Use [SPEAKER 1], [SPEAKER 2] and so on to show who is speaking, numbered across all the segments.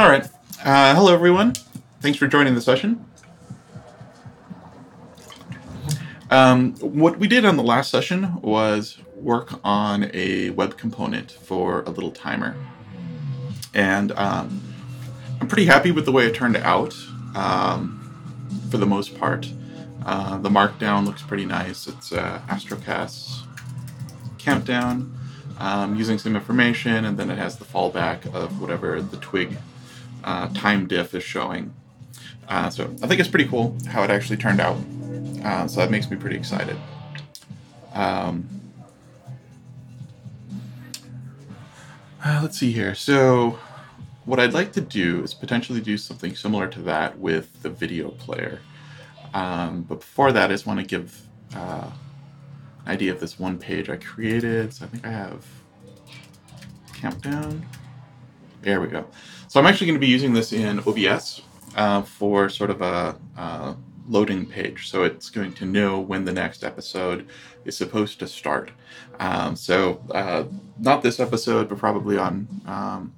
[SPEAKER 1] All right. Uh, hello, everyone. Thanks for joining the session. Um, what we did on the last session was work on a web component for a little timer. And um, I'm pretty happy with the way it turned out um, for the most part. Uh, the markdown looks pretty nice. It's uh, Astrocast countdown um, using some information, and then it has the fallback of whatever the twig uh, time diff is showing. Uh, so I think it's pretty cool how it actually turned out. Uh, so that makes me pretty excited. Um, uh, let's see here. So what I'd like to do is potentially do something similar to that with the video player. Um, but before that, I just want to give uh, an idea of this one page I created. So I think I have countdown. There we go. So I'm actually going to be using this in OBS uh, for sort of a uh, loading page. So it's going to know when the next episode is supposed to start. Um, so uh, not this episode, but probably on um,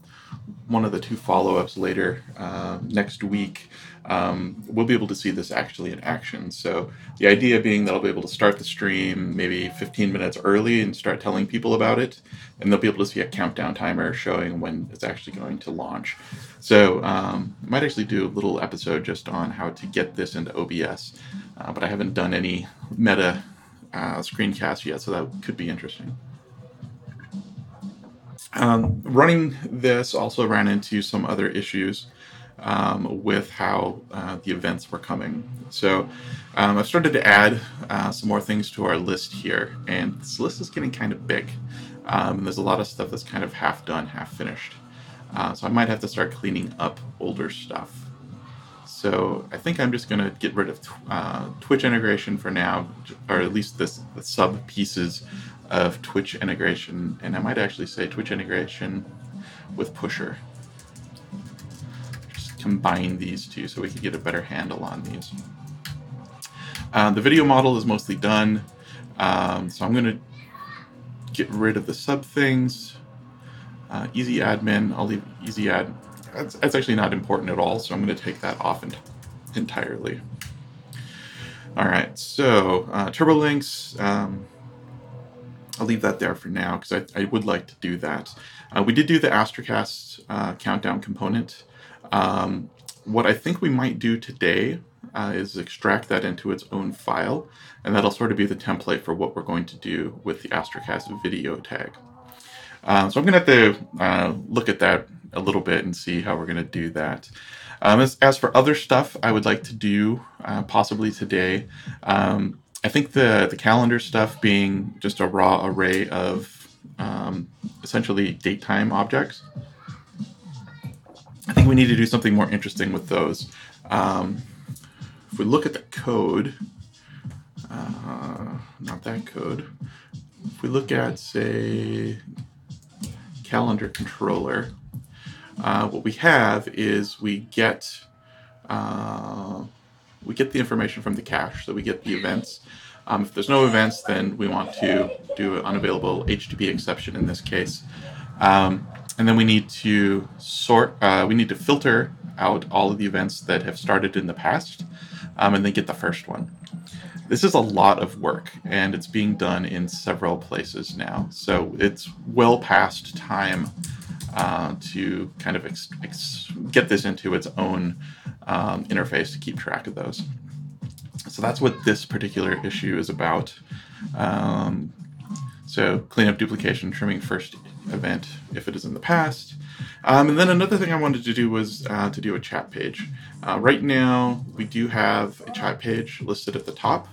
[SPEAKER 1] one of the two follow-ups later uh, next week, um, we'll be able to see this actually in action. So the idea being that I'll be able to start the stream maybe 15 minutes early and start telling people about it, and they'll be able to see a countdown timer showing when it's actually going to launch. So um, I might actually do a little episode just on how to get this into OBS, uh, but I haven't done any meta uh, screencast yet, so that could be interesting. Um, running this also ran into some other issues um, with how uh, the events were coming. So um, I've started to add uh, some more things to our list here, and this list is getting kind of big. Um, and there's a lot of stuff that's kind of half done, half finished. Uh, so I might have to start cleaning up older stuff. So I think I'm just going to get rid of uh, Twitch integration for now, or at least this, the sub pieces of Twitch integration, and I might actually say Twitch integration with Pusher. Combine these two so we can get a better handle on these. Uh, the video model is mostly done, um, so I'm going to get rid of the sub things. Uh, easy admin, I'll leave easy ad. That's, that's, actually not important at all, so I'm going to take that off ent entirely. All right, so uh, TurboLinks, um, I'll leave that there for now because I, I, would like to do that. Uh, we did do the Astrocast uh, countdown component. Um, what I think we might do today uh, is extract that into its own file, and that'll sort of be the template for what we're going to do with the Astrocast video tag. Uh, so I'm going to have to uh, look at that a little bit and see how we're going to do that. Um, as, as, for other stuff I would like to do, uh, possibly today, um, I think the the calendar stuff being just a raw array of um, essentially date time objects. I think we need to do something more interesting with those. Um, if we look at the code, uh, not that code. If we look at say calendar controller, uh, what we have is we get uh, we get the information from the cache, so we get the events. Um, if there's no events, then we want to do an unavailable HTTP exception in this case. Um, and then we need to sort, uh, we need to filter out all of the events that have started in the past um, and then get the first one. This is a lot of work and it's being done in several places now. So it's well past time uh, to kind of get this into its own um, interface to keep track of those. So that's what this particular issue is about. Um, so clean up duplication, trimming first event if it is in the past. Um, and then another thing I wanted to do was uh, to do a chat page. Uh, right now, we do have a chat page listed at the top,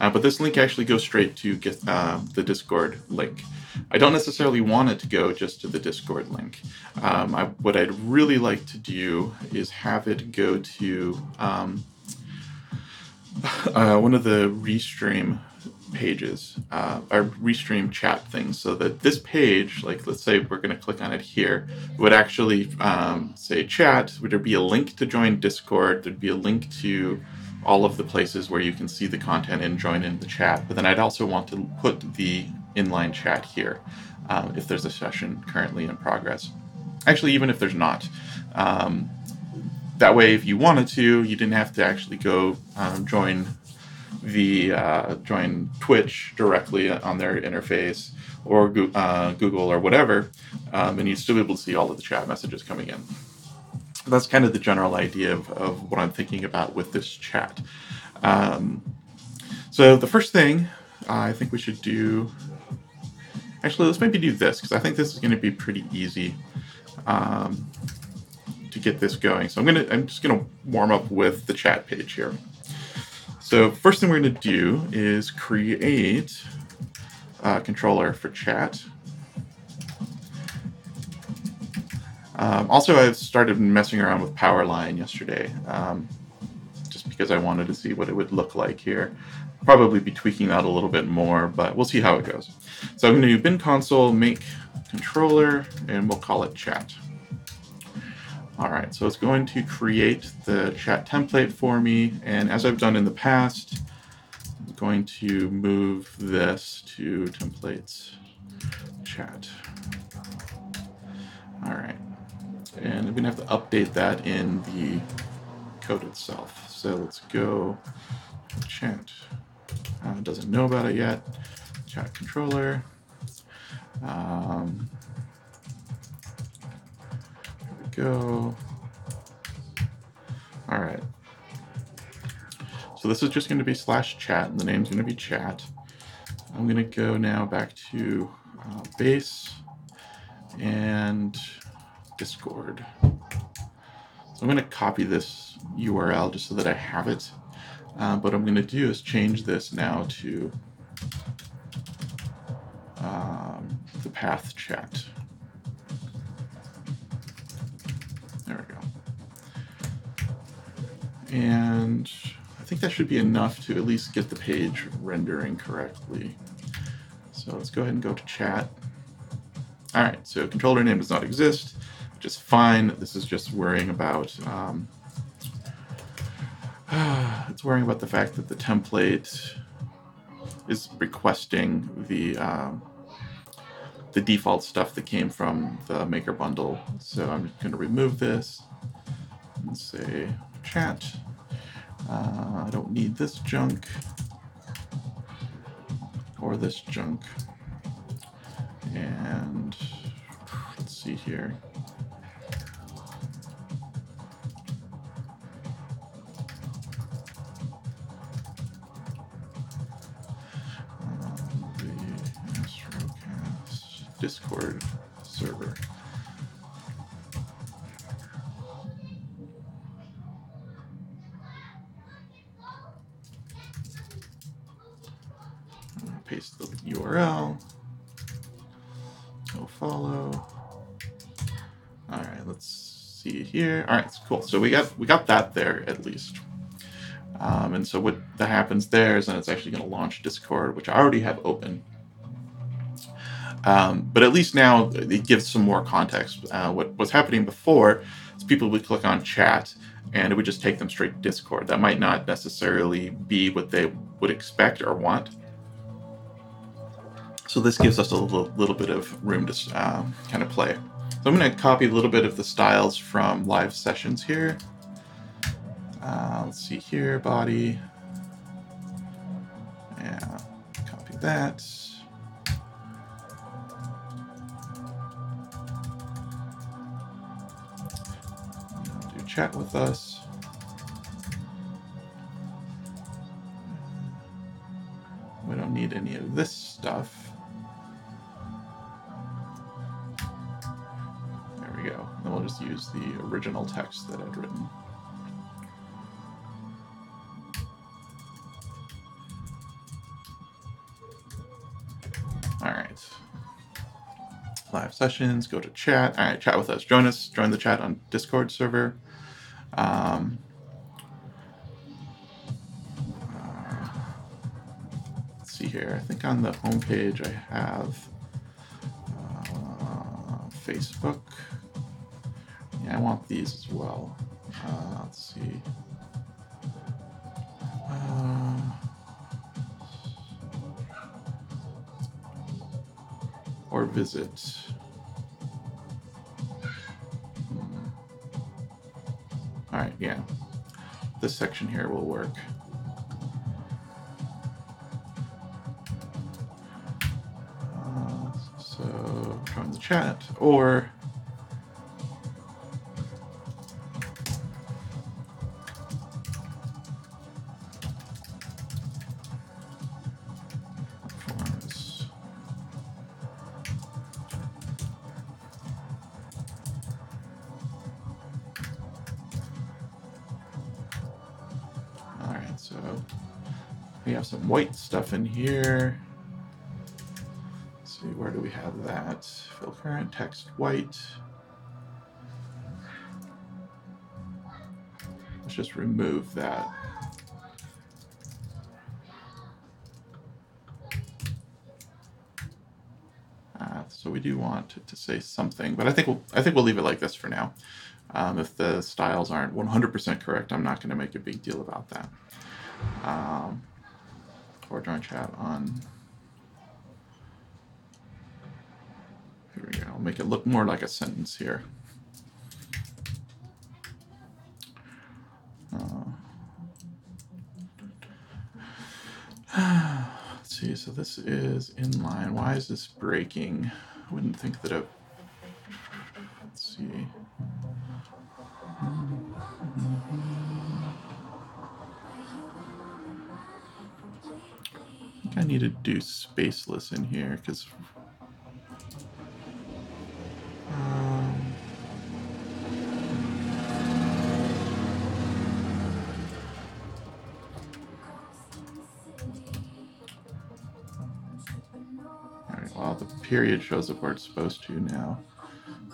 [SPEAKER 1] uh, but this link actually goes straight to get uh, the Discord link. I don't necessarily want it to go just to the Discord link. Um, I, what I'd really like to do is have it go to um, uh, one of the Restream pages, uh, our Restream chat things, so that this page, like let's say we're going to click on it here, would actually um, say chat. Would there be a link to join Discord? There'd be a link to all of the places where you can see the content and join in the chat. But then I'd also want to put the inline chat here um, if there's a session currently in progress. actually, even if there's not. Um, that way, if you wanted to, you didn't have to actually go um, join the uh, join Twitch directly on their interface or uh, Google or whatever, um, and you'd still be able to see all of the chat messages coming in. That's kind of the general idea of, of what I'm thinking about with this chat. Um, so the first thing I think we should do, actually, let's maybe do this because I think this is going to be pretty easy um, to get this going. So I'm gonna, I'm just gonna warm up with the chat page here. So first thing we're going to do is create a controller for chat. Um, also, I started messing around with Powerline yesterday, um, just because I wanted to see what it would look like here. Probably be tweaking that a little bit more, but we'll see how it goes. So I'm going to do bin console make controller, and we'll call it chat. All right, so it's going to create the chat template for me, and as I've done in the past, I'm going to move this to templates chat. All right, and I'm gonna have to update that in the code itself. So let's go chat. Uh, doesn't know about it yet. Chat controller. Um, go. All right. So this is just going to be slash chat, and the name's going to be chat. I'm going to go now back to uh, base and Discord. So I'm going to copy this URL just so that I have it. Uh, what I'm going to do is change this now to um, the path chat. And I think that should be enough to at least get the page rendering correctly. So let's go ahead and go to chat. All right, so controller name does not exist, which is fine. This is just worrying about, um, it's worrying about the fact that the template is requesting the um, the default stuff that came from the maker bundle. So I'm just going to remove this and say chat. Uh, I don't need this junk or this junk. And let's see here. Um, the Discord server. All right, cool. So we got we got that there at least. Um, and so what that happens there is that it's actually going to launch Discord, which I already have open. Um, but at least now it gives some more context. Uh, what was happening before is people would click on chat and it would just take them straight to Discord. That might not necessarily be what they would expect or want. So this gives us a little, little bit of room to uh, kind of play. So I'm going to copy a little bit of the styles from live sessions here. Uh, let's see here, body. Yeah, copy that. Do chat with us. We don't need any of this stuff. Use the original text that I'd written. All right. Live sessions, go to chat. All right, chat with us. Join us. Join the chat on Discord server. Um, let's see here. I think on the homepage I have uh, Facebook. Yeah, I want these as well. Uh, let's see. Uh, or visit. All right, yeah. This section here will work. Uh, so join the chat or white stuff in here. Let's see, where do we have that? Fill current text white. Let's just remove that. Uh, so we do want to say something, but I think we'll I think we'll leave it like this for now. Um, if the styles aren't 100% correct, I'm not going to make a big deal about that. Um, or join chat on. Here we go. I'll make it look more like a sentence here. Uh, let's see. So this is inline. Why is this breaking? I wouldn't think that it. Let's see. Need to do spaceless in here because. Um, all right, well, the period shows up where it's supposed to now.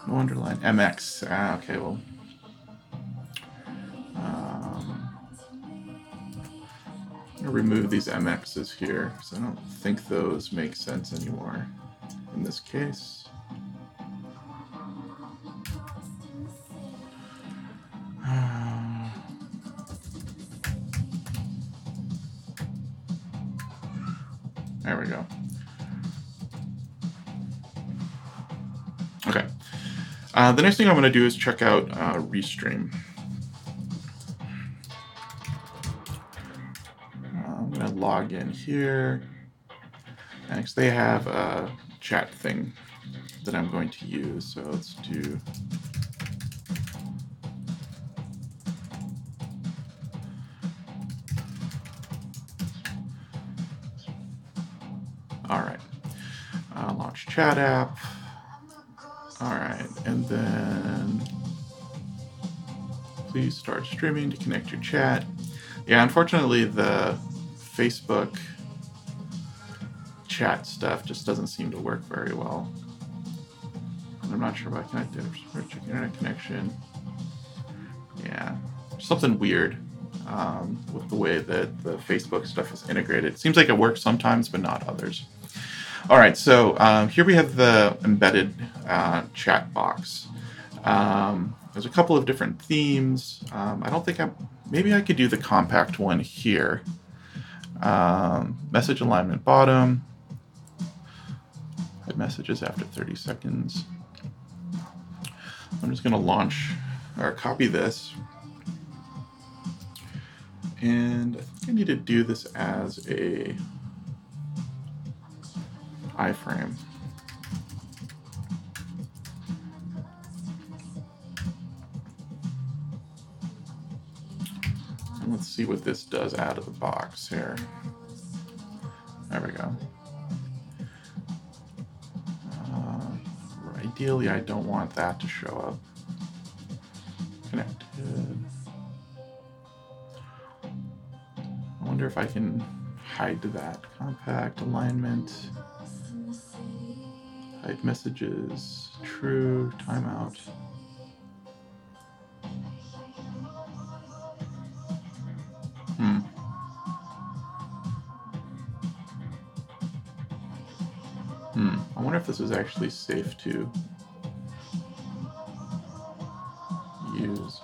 [SPEAKER 1] No underline. MX. Ah, okay, well. Remove these MXs here because I don't think those make sense anymore in this case. There we go. Okay. Uh, the next thing I'm going to do is check out uh, Restream. Log in here. Next, they have a chat thing that I'm going to use. So let's do. All right. Uh, launch chat app. All right, and then please start streaming to connect your chat. Yeah, unfortunately, the Facebook chat stuff just doesn't seem to work very well. And I'm not sure about connected or check internet connection. Yeah, something weird um, with the way that the Facebook stuff is integrated. Seems like it works sometimes, but not others. All right, so um, here we have the embedded uh, chat box. Um, there's a couple of different themes. Um, I don't think I'm. Maybe I could do the compact one here. Um, message alignment bottom. Hide messages after 30 seconds. I'm just going to launch or copy this. And I think I need to do this as a iframe. Let's see what this does out of the box here. There we go. Uh, ideally, I don't want that to show up. Connected. I wonder if I can hide that. Compact alignment. Hide messages. True. Timeout. This is actually safe to use.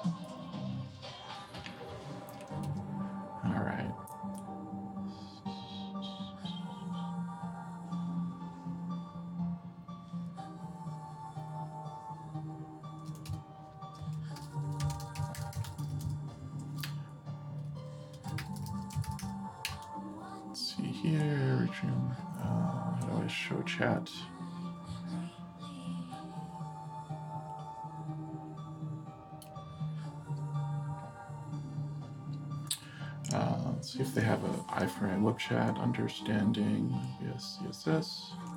[SPEAKER 1] Chat understanding. Yes, CSS. Uh,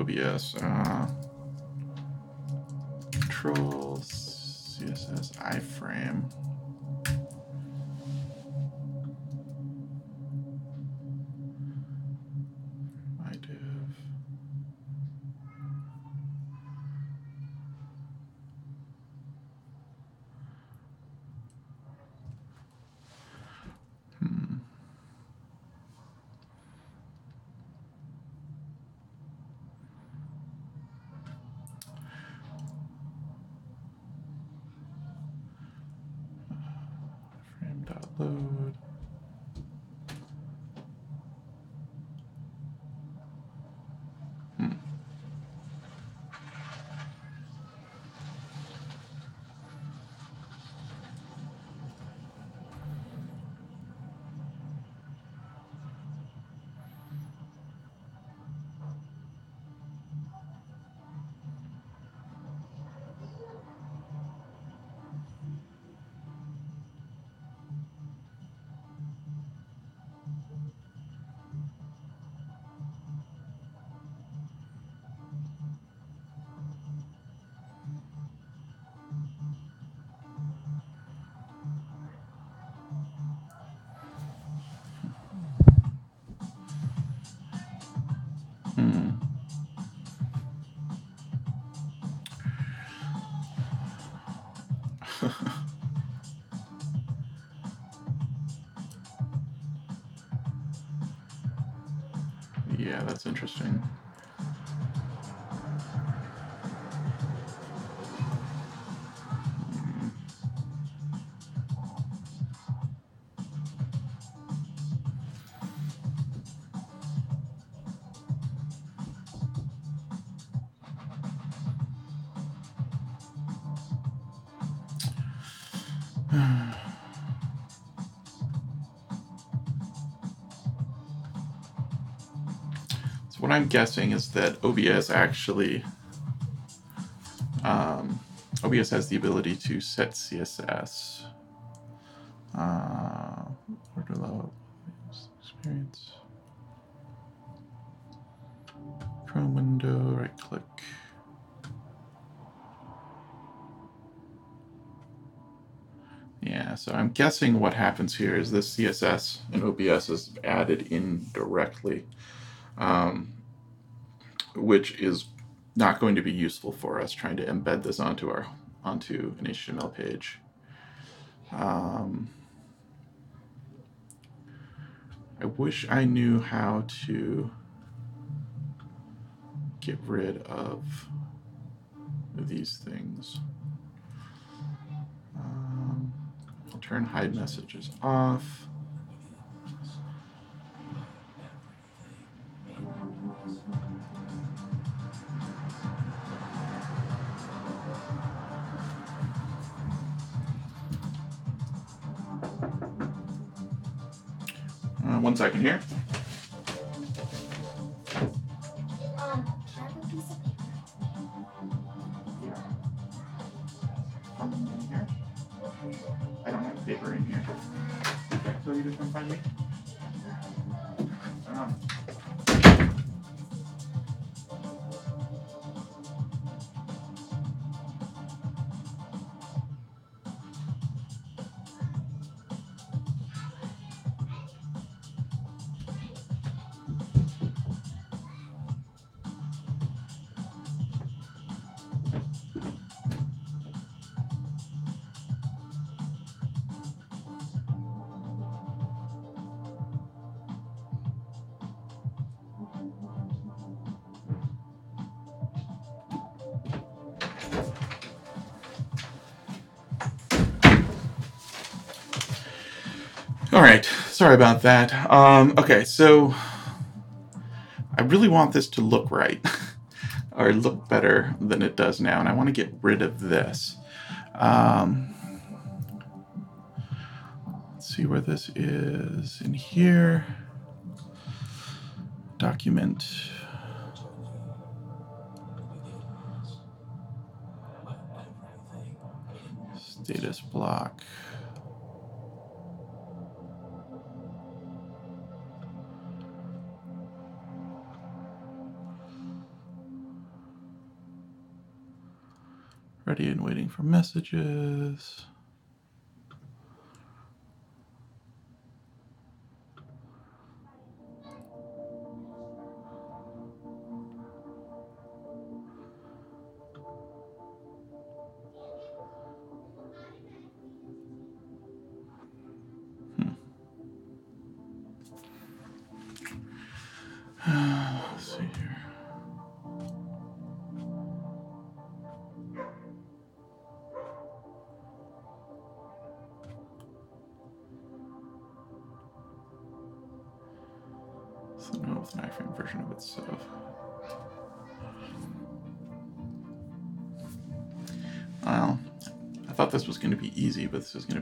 [SPEAKER 1] OBS. Uh, control that's interesting. I'm guessing is that OBS actually um, OBS has the ability to set CSS. Uh, order level experience. Chrome window, right click. Yeah, so I'm guessing what happens here is this CSS and OBS is added in directly, um, which is not going to be useful for us trying to embed this onto our onto an HTML page. Um, I wish I knew how to get rid of these things. Um, I'll turn hide messages off. Second here. Sorry about that. Um, okay, so I really want this to look right, or look better than it does now, and I want to get rid of this. Um, let's see where this is in here. Document. Status block. For messages.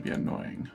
[SPEAKER 1] Annoying.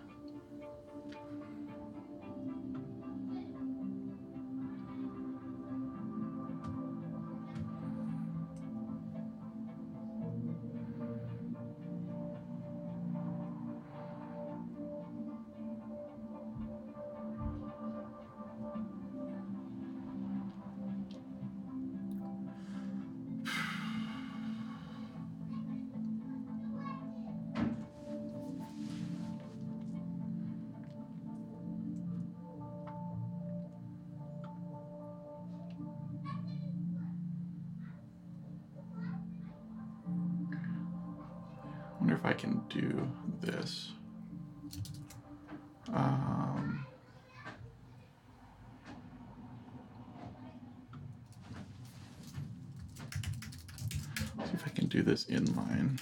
[SPEAKER 1] Inline.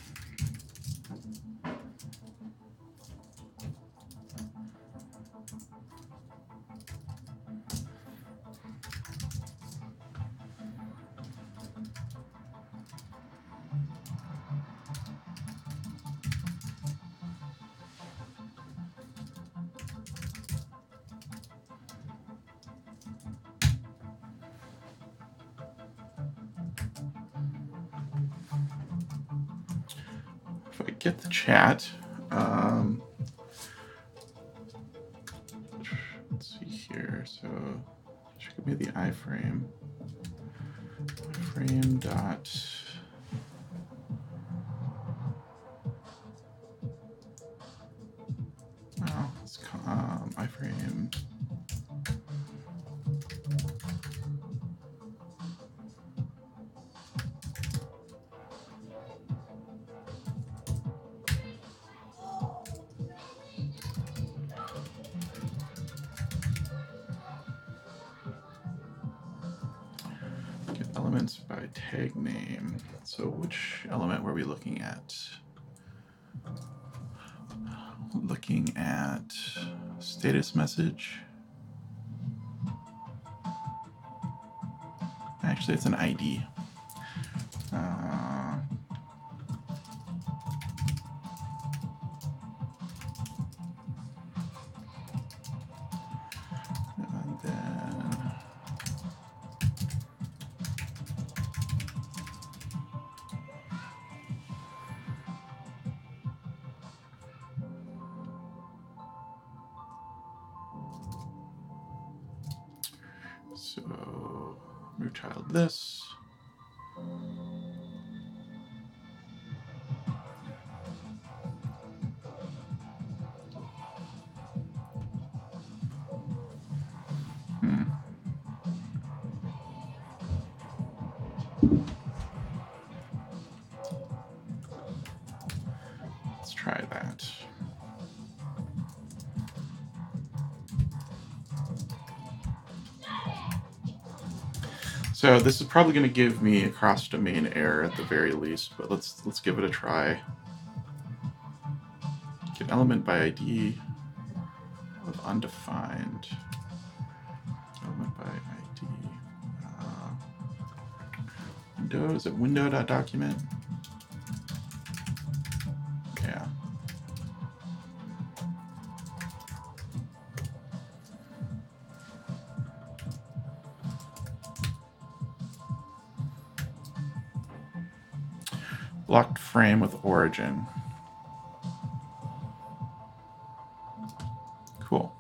[SPEAKER 1] Chat, um, let's see here. So should give me the iframe. iframe dot. Status message. Actually, it's an ID. Root child this. This is probably going to give me a cross domain error at the very least, but let's let's give it a try. Get element by ID. of undefined element by ID. Uh, window is it window.document? Frame with origin. Cool.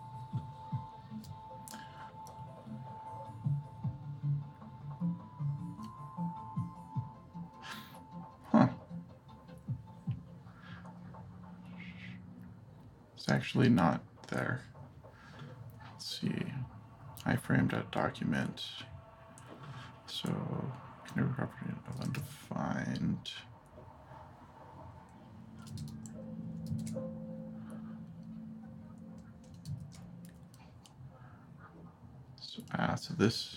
[SPEAKER 1] Huh. It's actually not there. Let's see. I framed a document. So, can property of undefined. This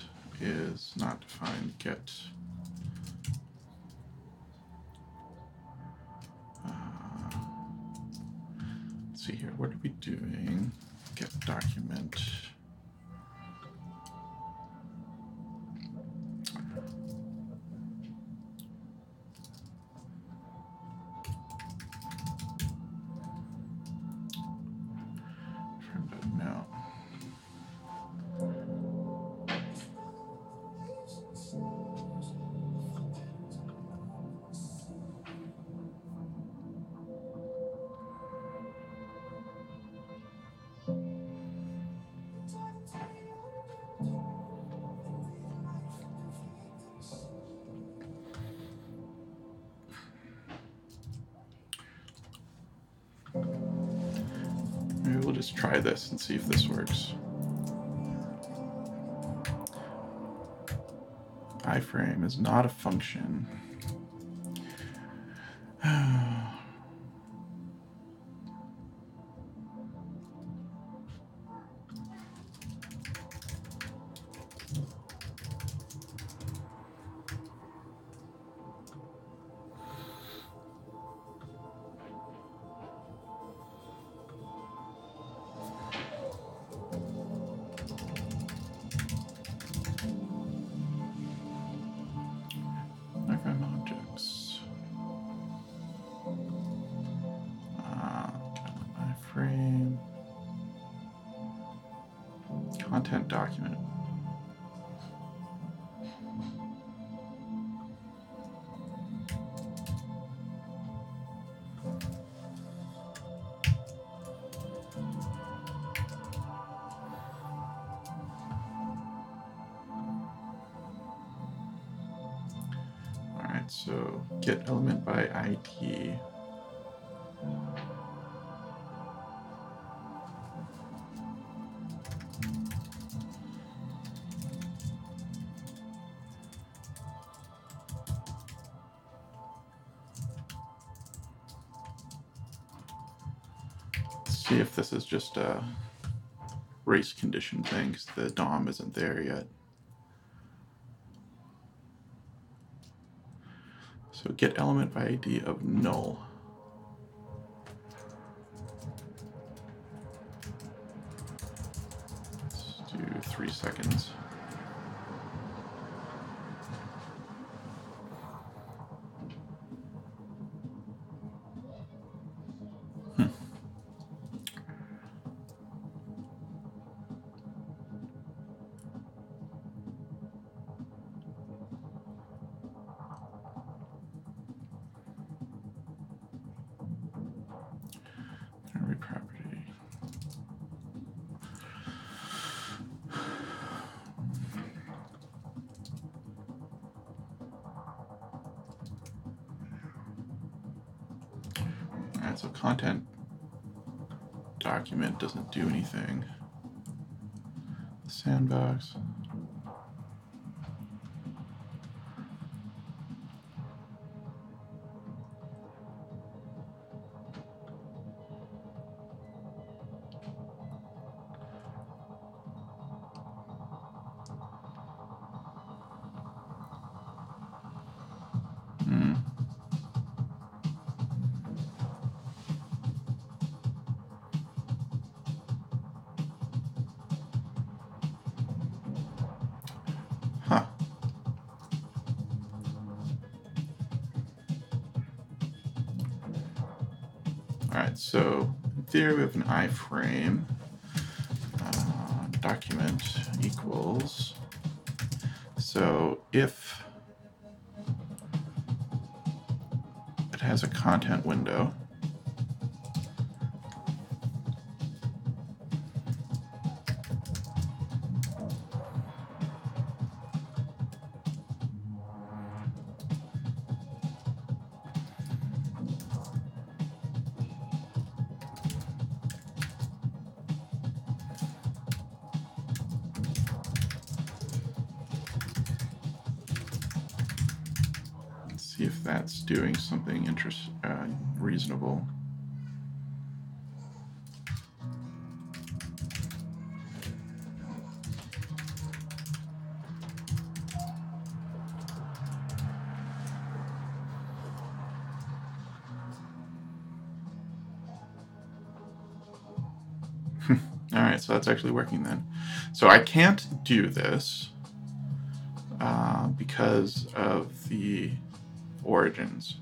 [SPEAKER 1] and see if this works. iframe is not a function. Is just a race condition thing, 'cause the DOM isn't there yet. So get element by ID of null. Anything. Sandbox. So in theory, we have an iframe. Uh, document equals. So if it has a content window, interest uh, reasonable. All right, so that's actually working then. So I can't do this uh, because of the origins.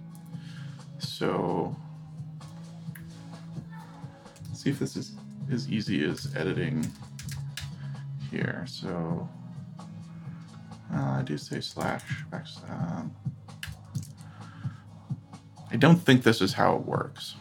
[SPEAKER 1] So see if this is as easy as editing here. So uh, I do say slash. back- Um, I don't think this is how it works.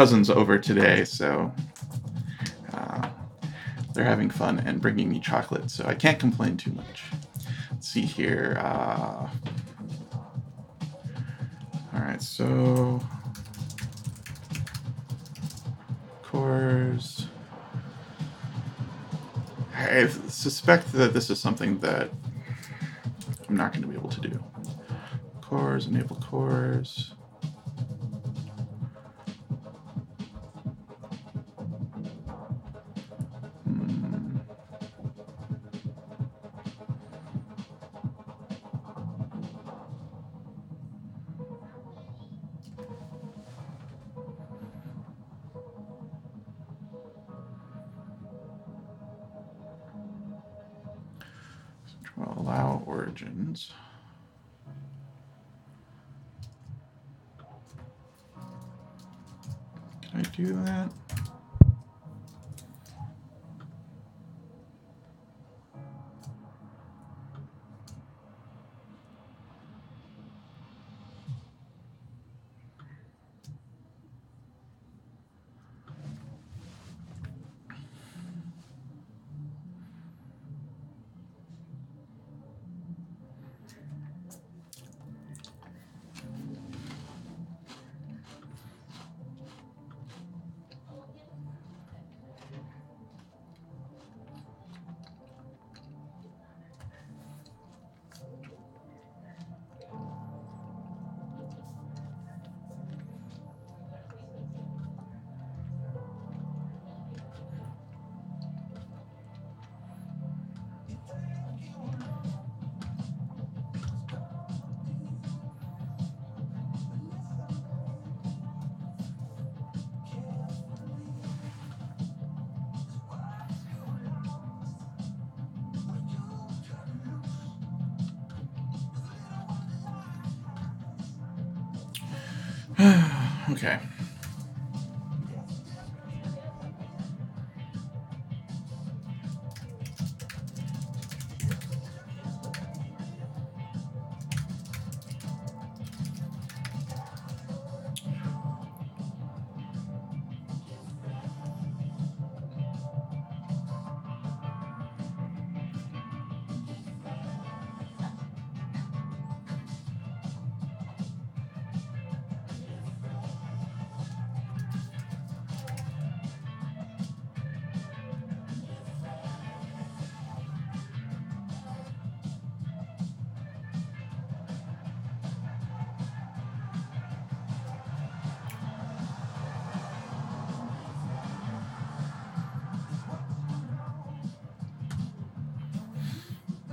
[SPEAKER 1] Cousins over today, so uh, they're having fun and bringing me chocolate, so I can't complain too much. Let's see here. Uh, all right, so CORS. I suspect that this is something that I'm not going to be able to do. CORS, enable CORS.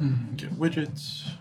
[SPEAKER 1] Mm, Get widgets.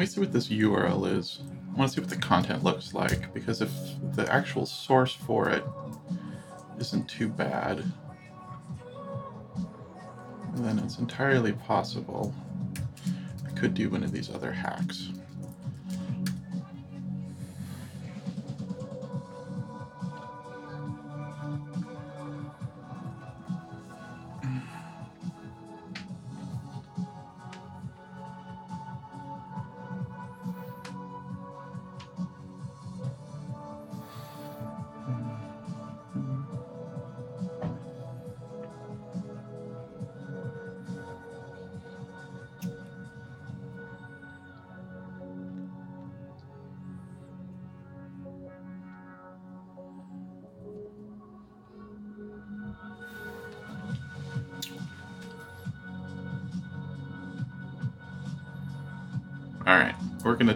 [SPEAKER 1] Let me see what this URL is. I want to see what the content looks like because if the actual source for it isn't too bad, then it's entirely possible I could do one of these other hacks.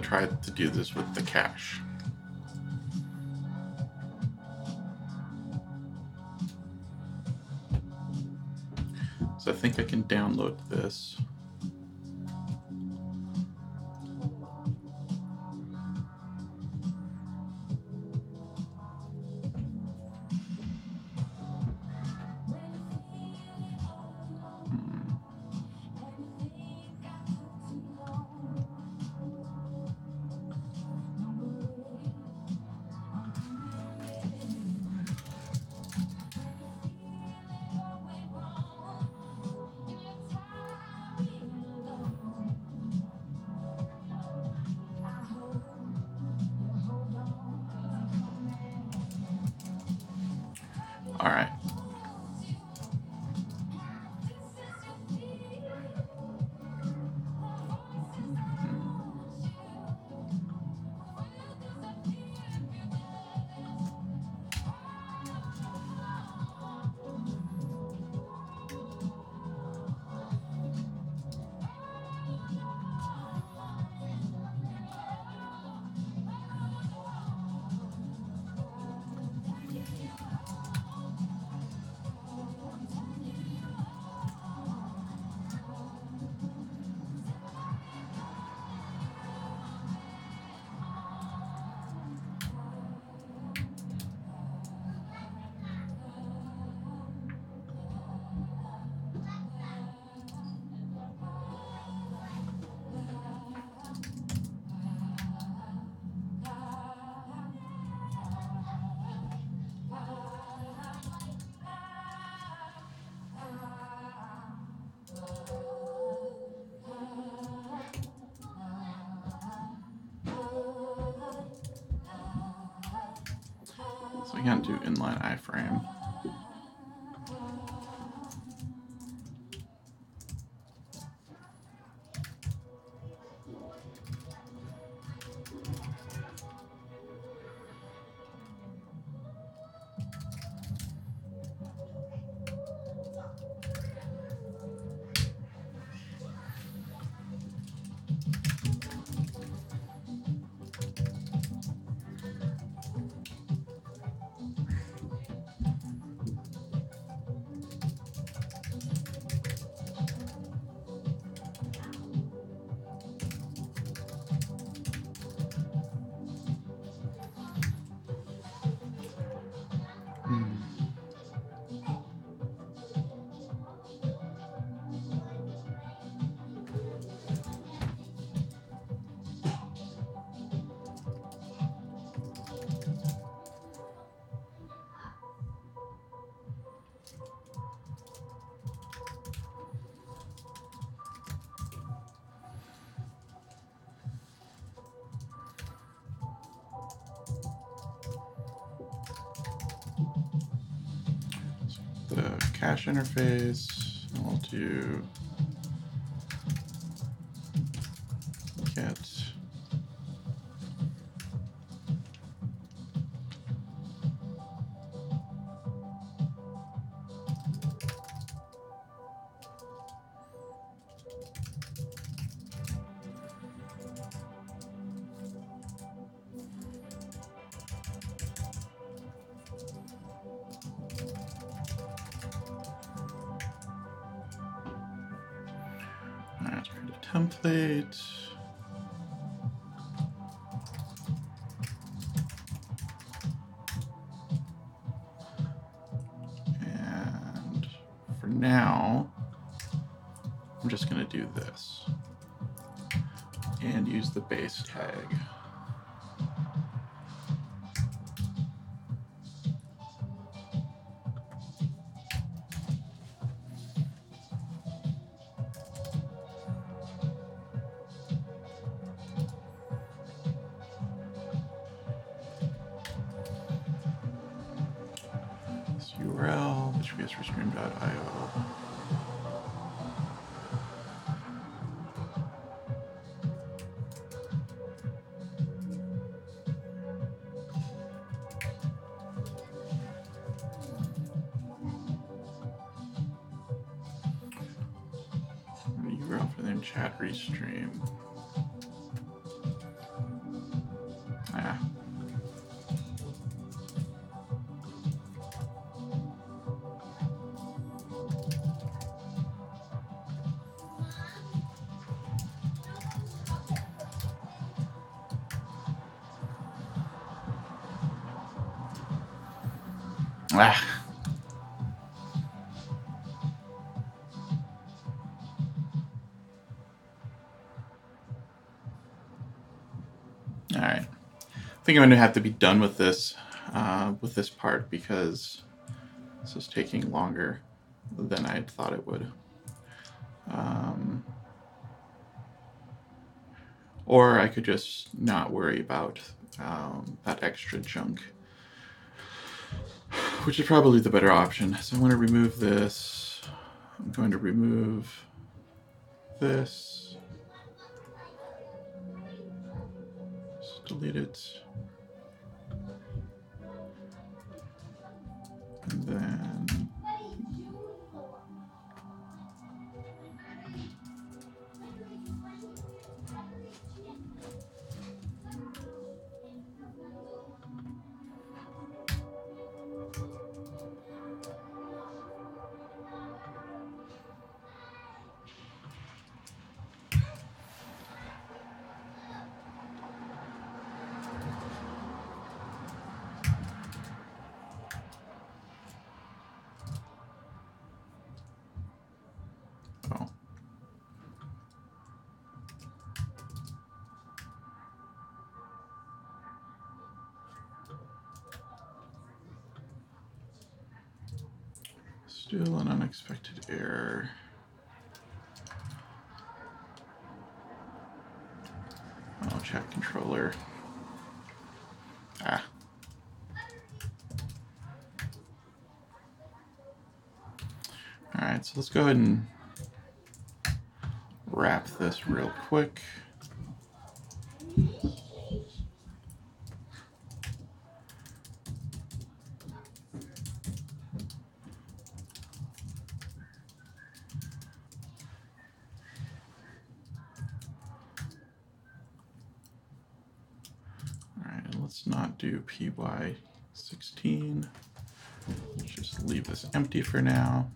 [SPEAKER 1] Try to do this with the cache. So I think I can download this. Cache interface. We'll do the chat restream. Ah. Ah. Think I'm going to have to be done with this, uh, with this part because this is taking longer than I thought it would. Um, or I could just not worry about um, that extra junk, which is probably the better option. So I'm going to remove this. I'm going to remove this. Just delete it. So let's go ahead and wrap this real quick. All right, let's not do PY16. Let's just leave this empty for now.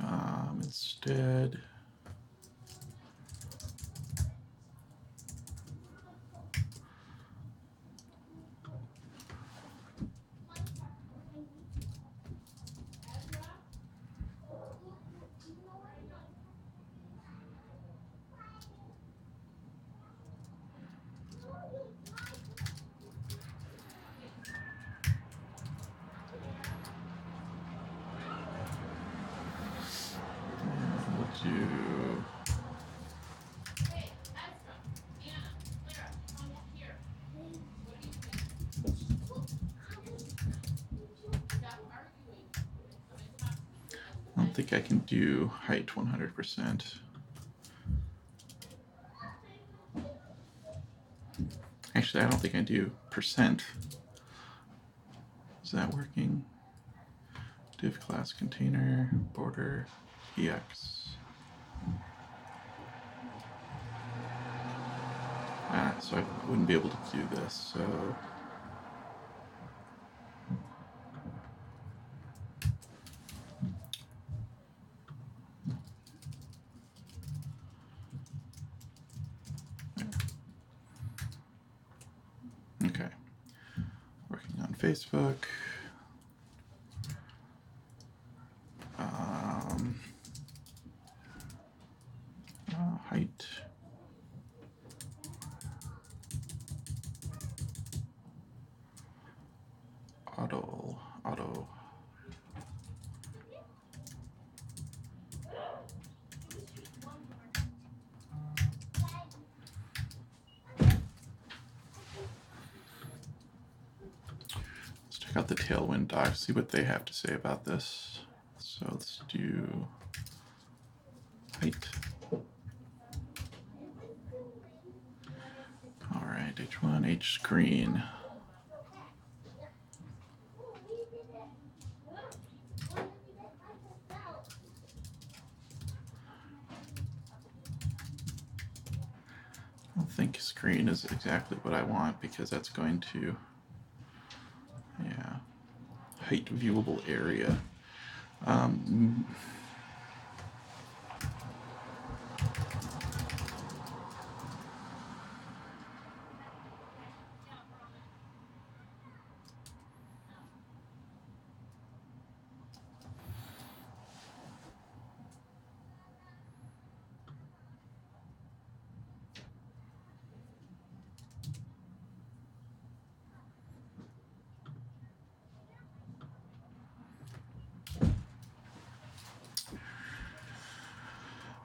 [SPEAKER 1] Um, instead, we'll do I don't think I can do height 100%. Actually, I don't think I do percent. Is that working? Div class container border ex. Ah, so I wouldn't be able to do this. So okay, working on Facebook. Um, uh, height. Auto, auto. Let's check out the Tailwind doc, see what they have to say about this. So let's do height. All right, H1, H screen. I don't think screen is exactly what I want because that's going to, height viewable area. Um,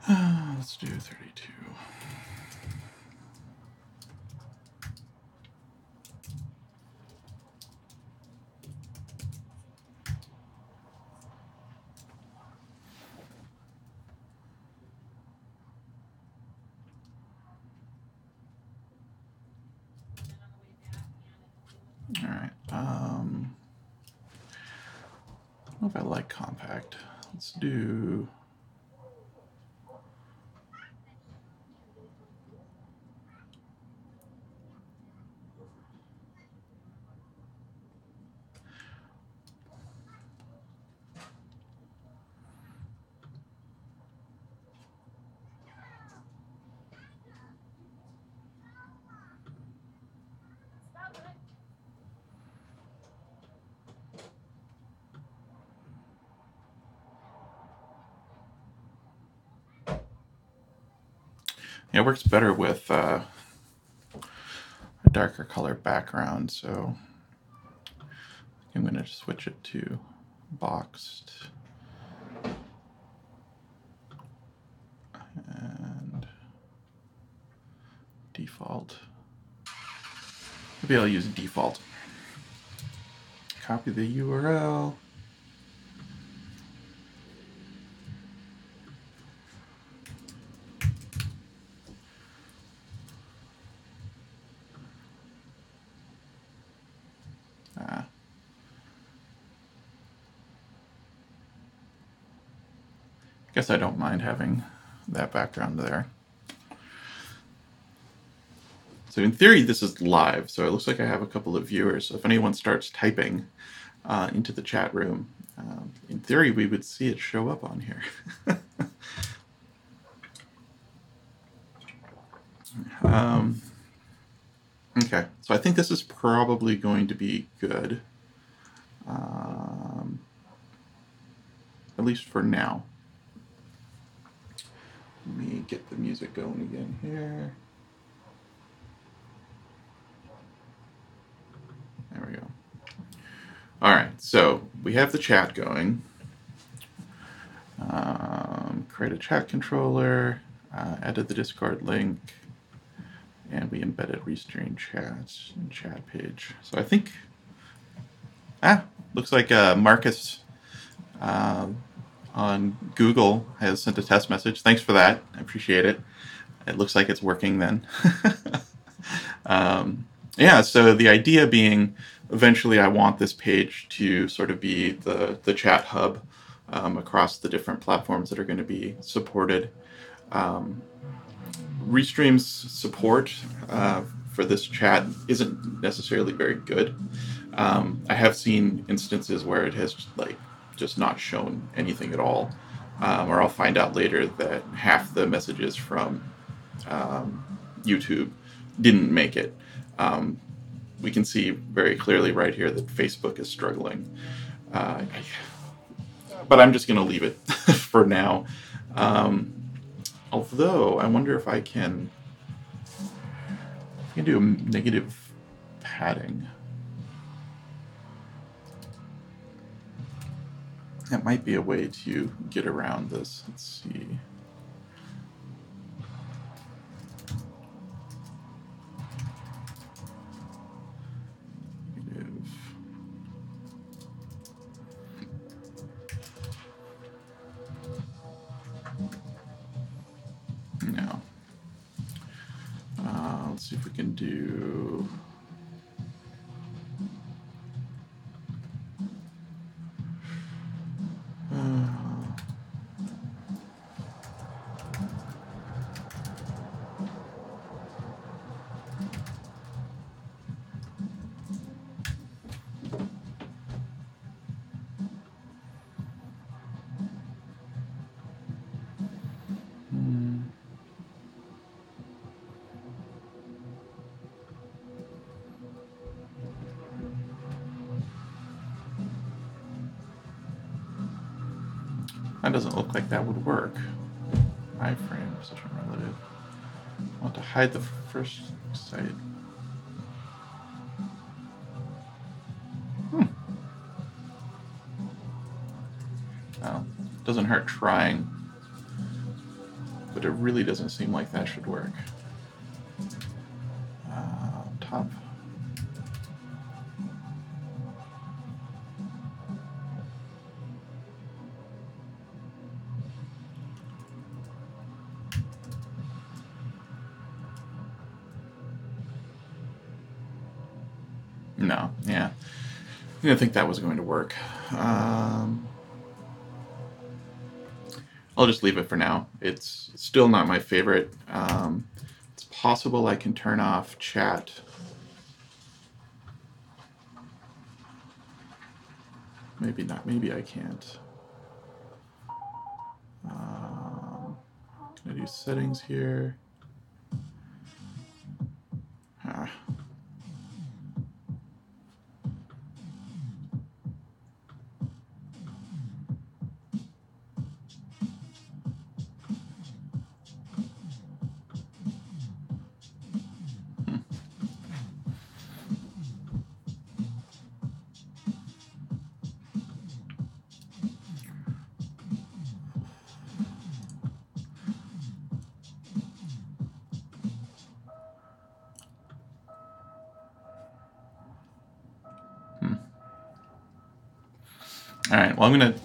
[SPEAKER 1] uh, let's do 32. All right. Um, I don't know if I like compact. Let's do. Yeah, it works better with uh, a darker color background. So I'm going to switch it to boxed. And default. Maybe I'll use default. Copy the URL. Ah. Guess I don't mind having that background there. So in theory, this is live, so it looks like I have a couple of viewers. So if anyone starts typing uh, into the chat room, um, in theory, we would see it show up on here. um, okay, so I think this is probably going to be good, um, at least for now. Get the music going again here. There we go. All right, so we have the chat going. Um, create a chat controller, uh, added the Discord link, and we embedded Restream chats and chat page. So I think, ah, looks like uh, Marcus um, on Google has sent a test message. Thanks for that. I appreciate it. It looks like it's working then. um, yeah, so the idea being eventually I want this page to sort of be the, the chat hub um, across the different platforms that are going to be supported. Um, Restream's support uh, for this chat isn't necessarily very good. Um, I have seen instances where it has like just not shown anything at all, um, or I'll find out later that half the messages from um, YouTube didn't make it. Um, we can see very clearly right here that Facebook is struggling. Uh, but I'm just going to leave it for now. Um, although I wonder if I can, I can do a negative padding. That might be a way to get around this. Let's see. Like that would work. iframe position relative. I want to hide the first site. Hmm. Well, doesn't hurt trying, but it really doesn't seem like that should work. I didn't think that was going to work. Um, I'll just leave it for now. It's still not my favorite. Um, it's possible I can turn off chat. Maybe not. Maybe I can't. Um, can I do settings here?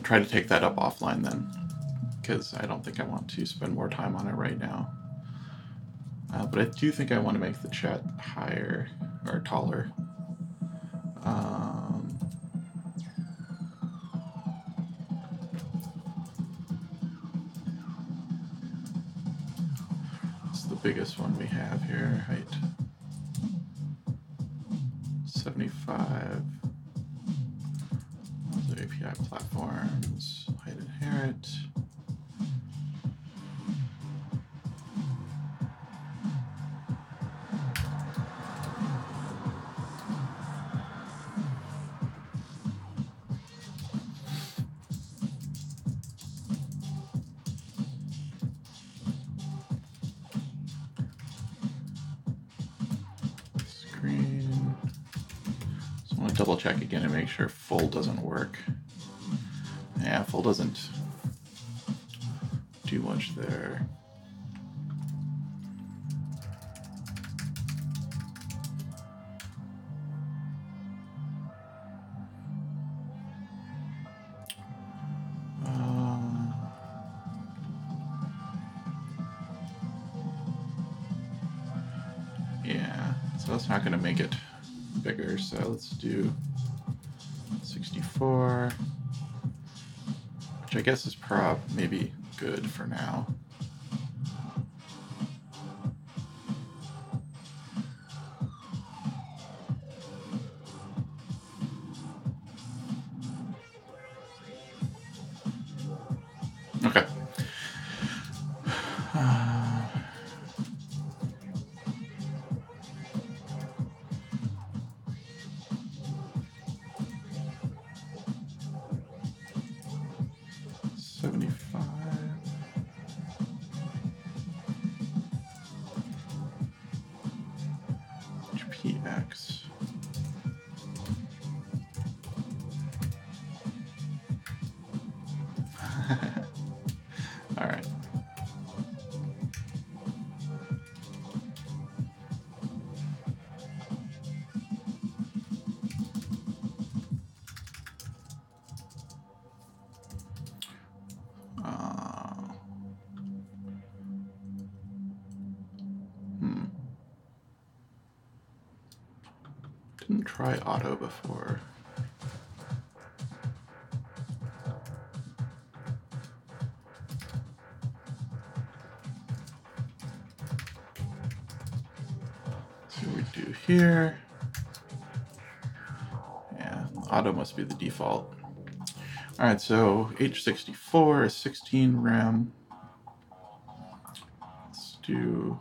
[SPEAKER 1] Try to take that up offline then, because I don't think I want to spend more time on it right now. Uh, but I do think I want to make the chat higher or taller. Um, it's the biggest one we have here, height Yeah, full guess is prob maybe good for now. Didn't try auto before. What we do here. Yeah, auto must be the default. All right, so H64 is 16 RAM. Let's do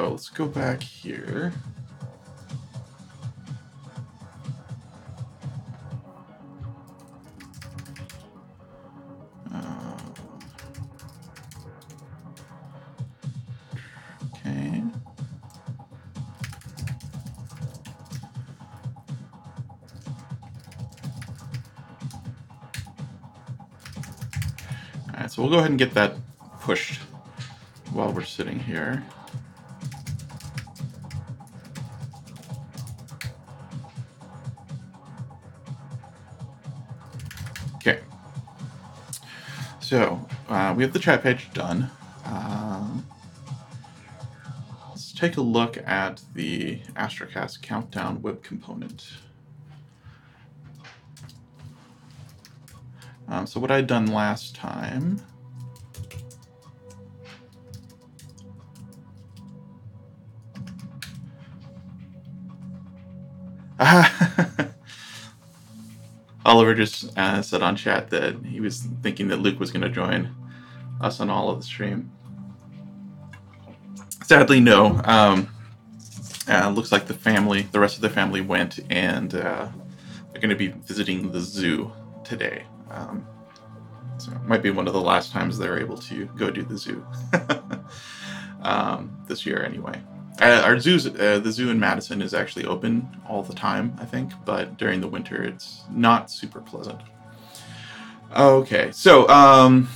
[SPEAKER 1] so let's go back here. Um, right, so we'll go ahead and get that pushed while we're sitting here. So uh, we have the chat page done. Um, let's take a look at the Astrocast countdown web component. Um, so what I'd done last time. Oliver just uh, said on chat that he was thinking that Luke was going to join us on all of the stream. Sadly, no. Um, uh, looks like the family, the rest of the family went and uh, they're going to be visiting the zoo today. Um, so it might be one of the last times they're able to go do the zoo um, this year, anyway. Uh, our zoos, uh, the zoo in Madison is actually open all the time, I think, but during the winter it's not super pleasant. Okay, so um,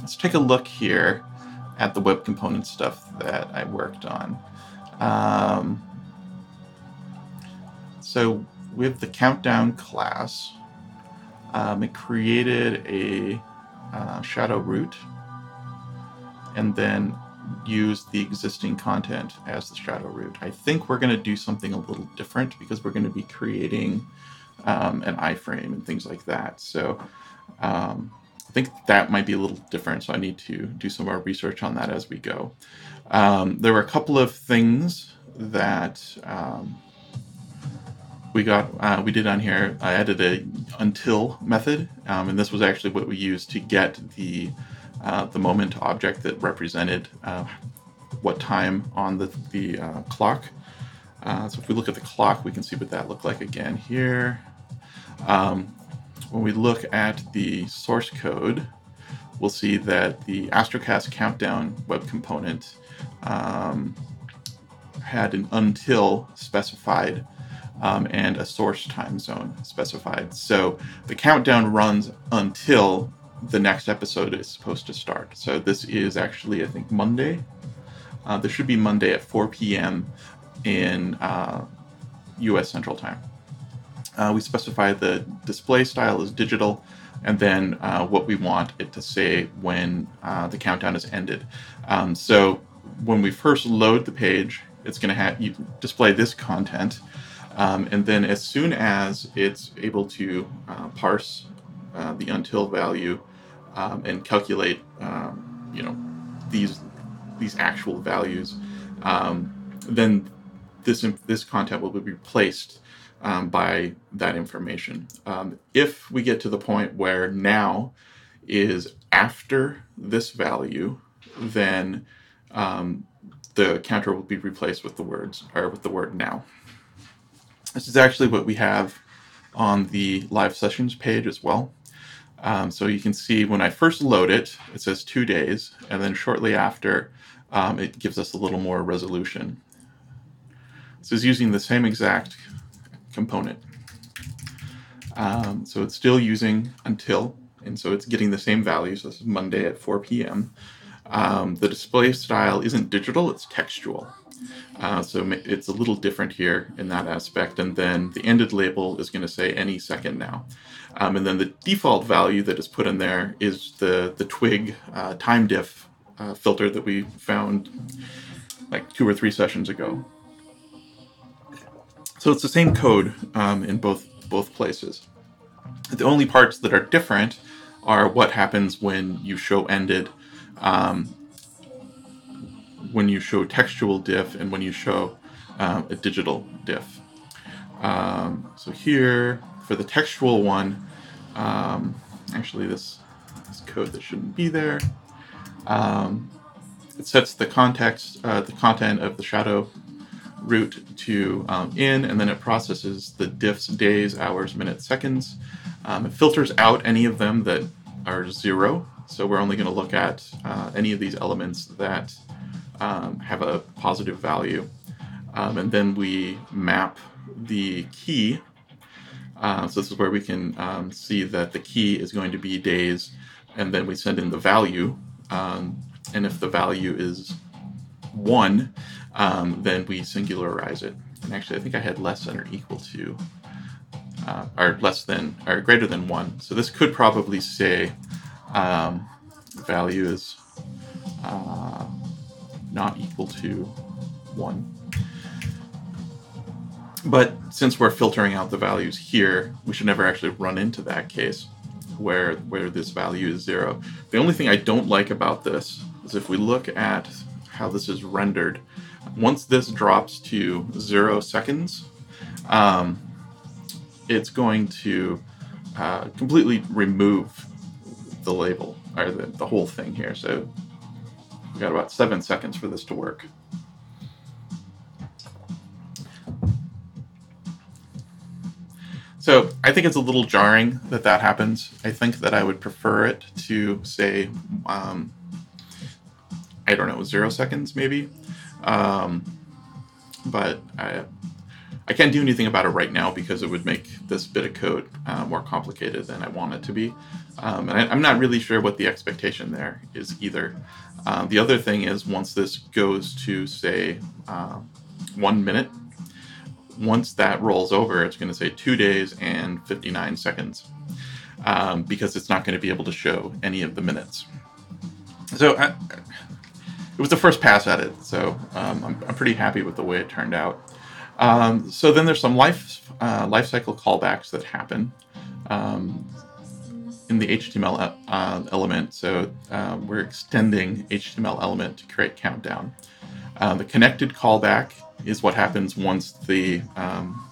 [SPEAKER 1] let's take a look here at the web component stuff that I worked on. Um, so with the countdown class, um, it created a uh, shadow root and then used the existing content as the shadow root. I think we're going to do something a little different because we're going to be creating um, an iframe and things like that. So um, I think that might be a little different. So I need to do some more research on that as we go. Um, there were a couple of things that um, we got uh, we did on here. I added a until method, um, and this was actually what we used to get the uh, the moment object that represented uh, what time on the the uh, clock. Uh, so if we look at the clock, we can see what that looked like again here. Um, when we look at the source code, we'll see that the Astrocast countdown web component um, had an until specified um, and a source time zone specified. So the countdown runs until the next episode is supposed to start. So this is actually, I think, Monday. Uh, this should be Monday at 4 p.m. in uh, U.S. Central Time. Uh, we specify the display style is digital, and then uh, what we want it to say when uh, the countdown is ended. Um, so when we first load the page, it's going to have you display this content, um, and then as soon as it's able to uh, parse uh, the until value um, and calculate, um, you know, these these actual values, um, then this this content will be replaced um, by that information. Um, if we get to the point where now is after this value, then the counter will be replaced with the words or with the word now. This is actually what we have on the live sessions page as well. Um, so you can see when I first load it, it says two days, and then shortly after, um, it gives us a little more resolution. This is using the same exact component. Um, so it's still using until, and so it's getting the same value. So this is Monday at 4 p.m. Um, the display style isn't digital, it's textual. Uh, so it's a little different here in that aspect. And then the ended label is going to say any second now. Um, and then the default value that is put in there is the, the twig uh, time diff uh, filter that we found like two or three sessions ago. So it's the same code um, in both both places. The only parts that are different are what happens when you show ended um, when you show textual diff and when you show um, a digital diff. Um, so here, for the textual one, um, actually this, this code that shouldn't be there, um, it sets the context, uh, the content of the shadow root to um, in, and then it processes the diffs days, hours, minutes, seconds. Um, it filters out any of them that are zero, so we're only going to look at uh, any of these elements that um, have a positive value. Um, and then we map the key. Uh, so this is where we can um, see that the key is going to be days, and then we send in the value. Um, and if the value is one, um, then we singularize it. And actually, I think I had less than or equal to, uh, or less than, or greater than one. So this could probably say um, value is uh, not equal to 1. But since we're filtering out the values here, we should never actually run into that case where where this value is 0. The only thing I don't like about this is if we look at how this is rendered, once this drops to 0 seconds, um, it's going to uh, completely remove the label, or the, the whole thing here. So we got about seven seconds for this to work. So I think it's a little jarring that that happens. I think that I would prefer it to say, um, I don't know, zero seconds maybe. Um, but I, I can't do anything about it right now because it would make this bit of code uh, more complicated than I want it to be. Um, and I, am not really sure what the expectation there is either. Um, the other thing is once this goes to say uh, one minute, once that rolls over, it's going to say two days and 59 seconds um, because it's not going to be able to show any of the minutes. So I, it was the first pass at it, so um, I'm, I'm, pretty happy with the way it turned out. Um, so then there's some life uh, life cycle callbacks that happen um, in the HTML uh, element. So uh, we're extending HTML element to create countdown. Uh, the connected callback is what happens once the um,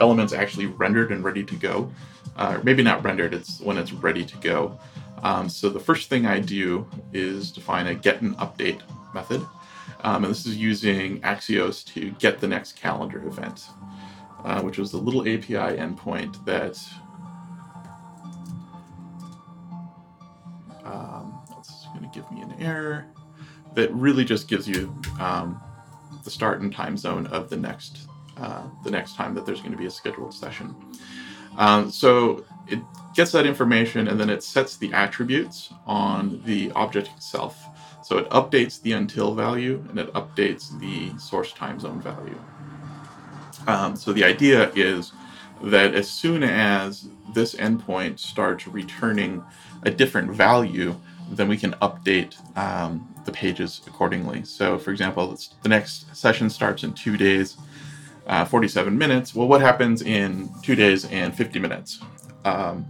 [SPEAKER 1] element's actually rendered and ready to go. Uh, maybe not rendered, it's when it's ready to go. Um, so the first thing I do is define a get and update method. Um, and this is using Axios to get the next calendar event, uh, which was the little API endpoint that um, that's going to give me an error that really just gives you um, the start and time zone of the next uh, the next time that there's going to be a scheduled session. Um, so it gets that information and then it sets the attributes on the object itself. So it updates the until value and it updates the source time zone value. Um, so the idea is that as soon as this endpoint starts returning a different value, then we can update um, the pages accordingly. So, for example, the next session starts in two days, uh, 47 minutes. Well, what happens in two days and 50 minutes? Um,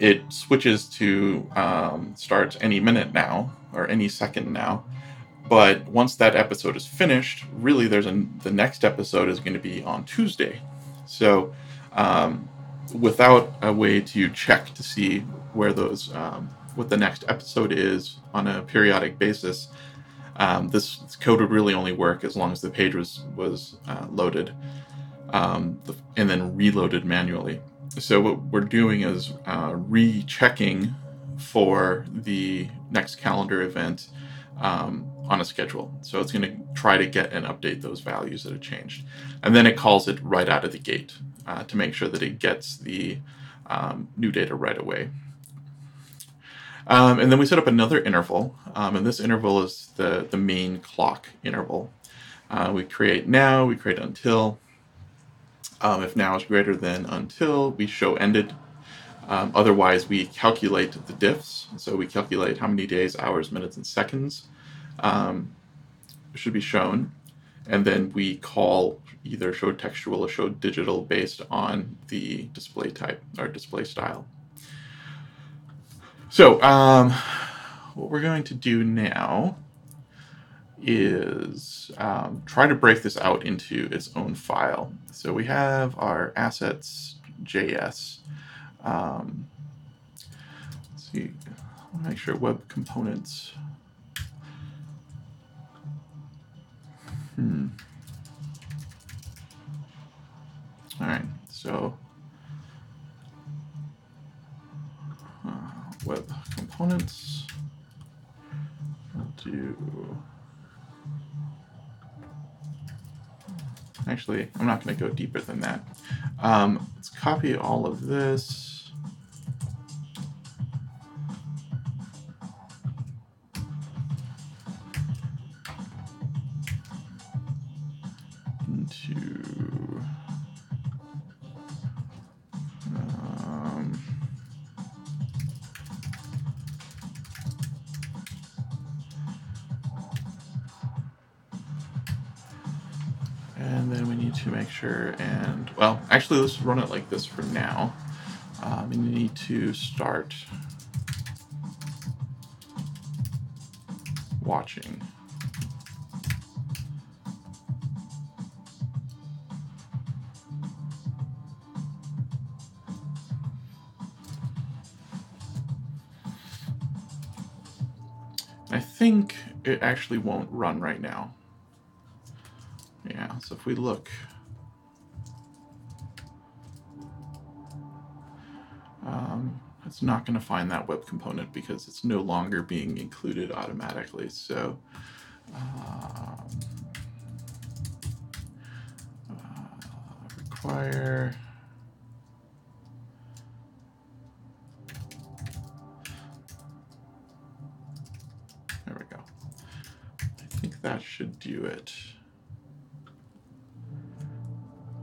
[SPEAKER 1] it switches to um, starts any minute now or any second now. But once that episode is finished, really, there's a, the next episode is going to be on Tuesday. So, um, without a way to check to see where those um, what the next episode is on a periodic basis, um, this code would really only work as long as the page was was uh, loaded um, and then reloaded manually. So what we're doing is uh, rechecking for the next calendar event um, on a schedule. So it's going to try to get and update those values that have changed, and then it calls it right out of the gate uh, to make sure that it gets the um, new data right away. Um, and then we set up another interval, um, and this interval is the, the main clock interval. Uh, we create now, we create until. Um, if now is greater than until, we show ended. Um, otherwise, we calculate the diffs. So we calculate how many days, hours, minutes, and seconds um, should be shown. And then we call either show textual or show digital based on the display type or display style. So, um, what we're going to do now is um, try to break this out into its own file. So we have our assets.js. Um, let's see, I'll make sure web components. Hmm. All right, so web components. I'll do. Actually, I'm not going to go deeper than that. Um, let's copy all of this. Actually let's run it like this for now. Um, and you need to start watching. I think it actually won't run right now. Yeah, so if we look not going to find that web component because it's no longer being included automatically. So um, uh, require there we go. I think that should do it.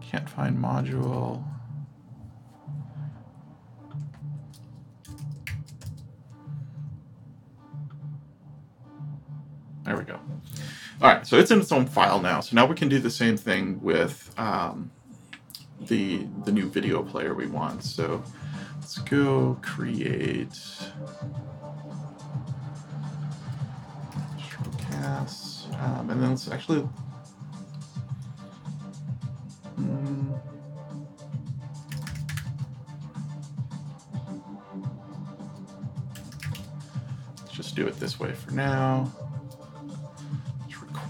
[SPEAKER 1] Can't find module. So it's in its own file now. So now we can do the same thing with um, the the new video player we want. So let's go create showcast, um, and then let's actually. Hmm. let's just do it this way for now.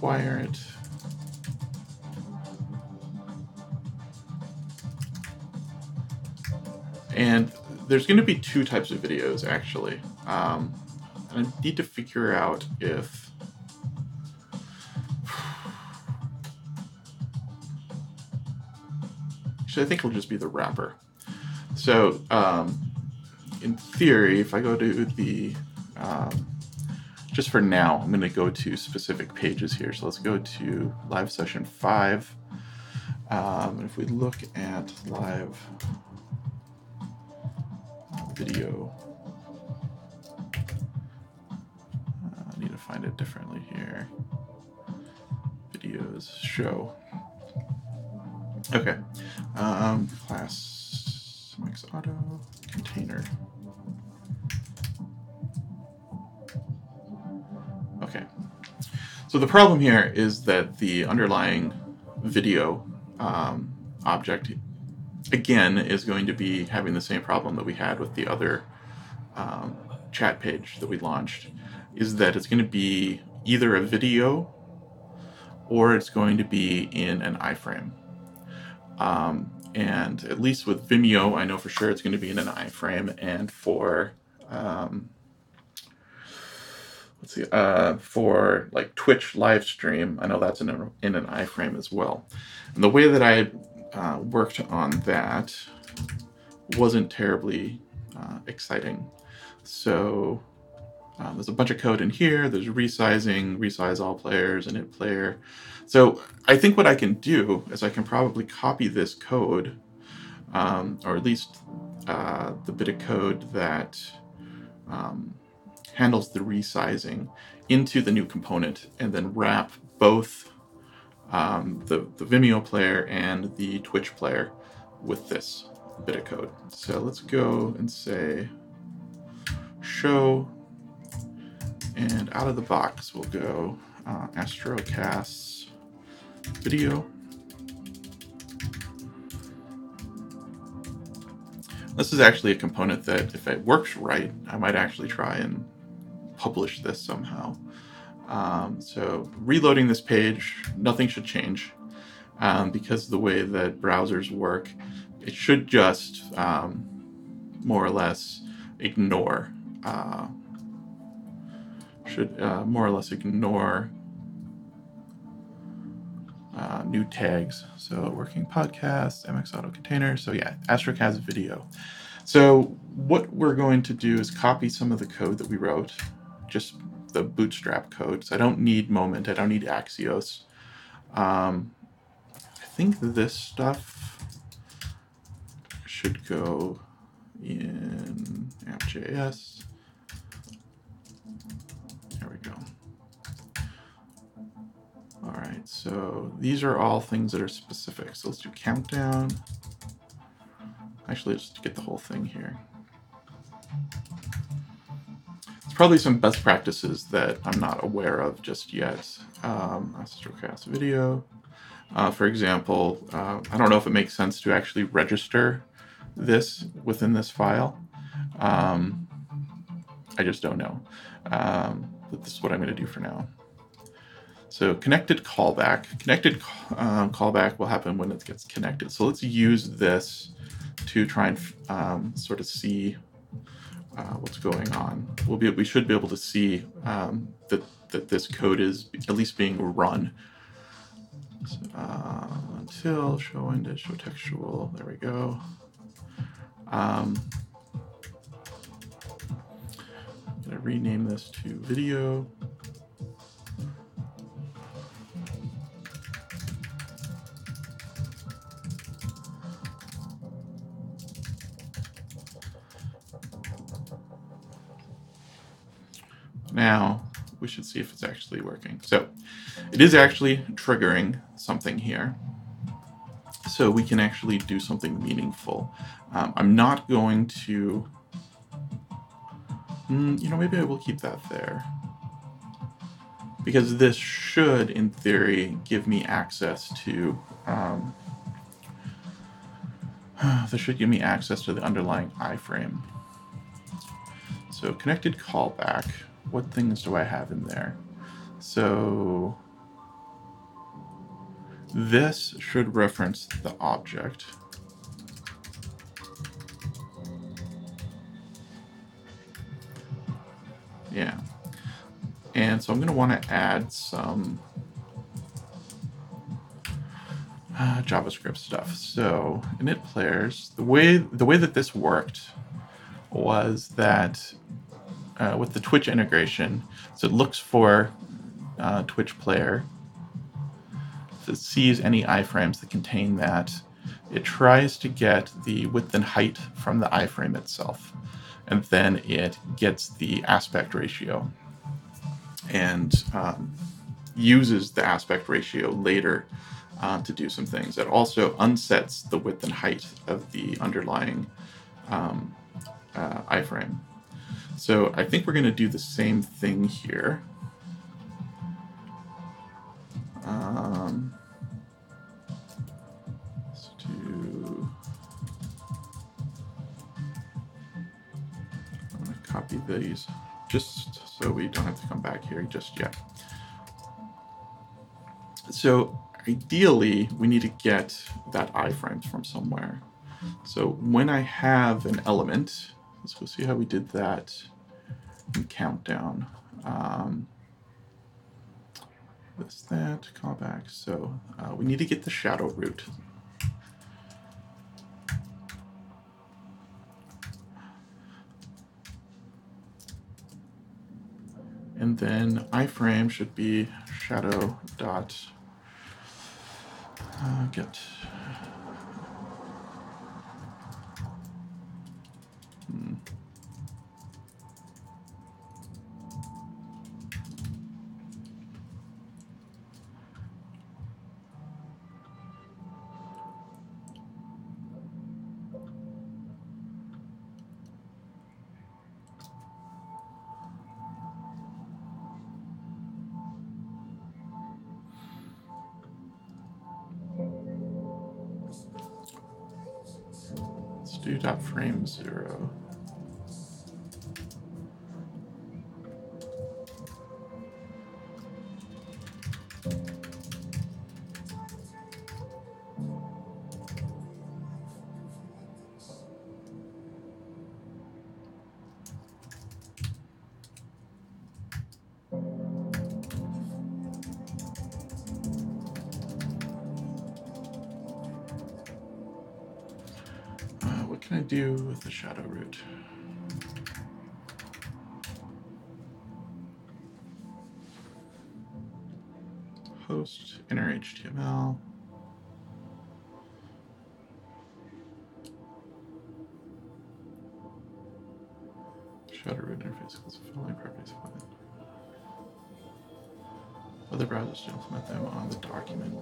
[SPEAKER 1] Let's it. And there's going to be two types of videos actually. Um, and I need to figure out if. Actually, I think it'll just be the wrapper. So, um, in theory, if I go to the. Um, just for now, I'm going to go to specific pages here. So let's go to live session five. Um, if we look at live video. Uh, I need to find it differently here. Videos show. Okay. Um, class mix auto container. So the problem here is that the underlying video um, object again is going to be having the same problem that we had with the other um, chat page that we launched is that it's going to be either a video or it's going to be in an iframe. Um, and at least with vimeo i know for sure it's going to be in an iframe and for um, let's see uh, for like twitch live stream i know that's in, a, in an iframe as well and the way that i uh, worked on that wasn't terribly uh, exciting. So um, there's a bunch of code in here. There's resizing, resize all players, init player. So I think what I can do is I can probably copy this code, um, or at least uh, the bit of code that um, handles the resizing into the new component and then wrap both um, the, the Vimeo player and the Twitch player with this bit of code. So let's go and say show, and out of the box we'll go uh, Astrocast video. This is actually a component that, if it works right, I might actually try and publish this somehow. Um, so reloading this page, nothing should change um, because the way that browsers work. It should just um, more or less ignore, uh, should uh, more or less ignore uh, new tags. So working podcast, MX Auto Container. So yeah, Astrocast video. So what we're going to do is copy some of the code that we wrote, just the bootstrap code. So I don't need Moment. I don't need Axios. Um, I think this stuff should go in app.js. There we go. All right, so these are all things that are specific. So let's do countdown. Actually, just get the whole thing here probably some best practices that I'm not aware of just yet. Um, Astrocast video. Uh, for example, uh, I don't know if it makes sense to actually register this within this file. Um, I just don't know. Um, but this is what I'm going to do for now. So connected callback. Connected um, callback will happen when it gets connected. So let's use this to try and um, sort of see uh, what's going on. We'll be we should be able to see um, that that this code is at least being run. So, uh, until show ended show textual. There we go. Um, I'm gonna rename this to video. Now we should see if it's actually working. So it is actually triggering something here. So we can actually do something meaningful. Um, I'm not going to, mm, you know, maybe I will keep that there. Because this should, in theory, give me access to, um, this should give me access to the underlying iframe. So connected callback what things do I have in there? So this should reference the object. Yeah. And so I'm going to want to add some uh, JavaScript stuff. So init players, the way the way that this worked was that uh, with the Twitch integration. So it looks for uh, Twitch player. So it sees any iframes that contain that. It tries to get the width and height from the iframe itself. And then it gets the aspect ratio and um, uses the aspect ratio later uh, to do some things. It also unsets the width and height of the underlying um, uh, iframe. So I think we're going to do the same thing here. Um, let's do. I'm going to copy these just so we don't have to come back here just yet. So ideally, we need to get that iframes from somewhere. So when I have an element, Let's go see how we did that in Countdown. Um, this, that, callback. So uh, we need to get the shadow root. And then iframe should be shadow dot uh, get Interface following properties. Other browsers to implement them on the document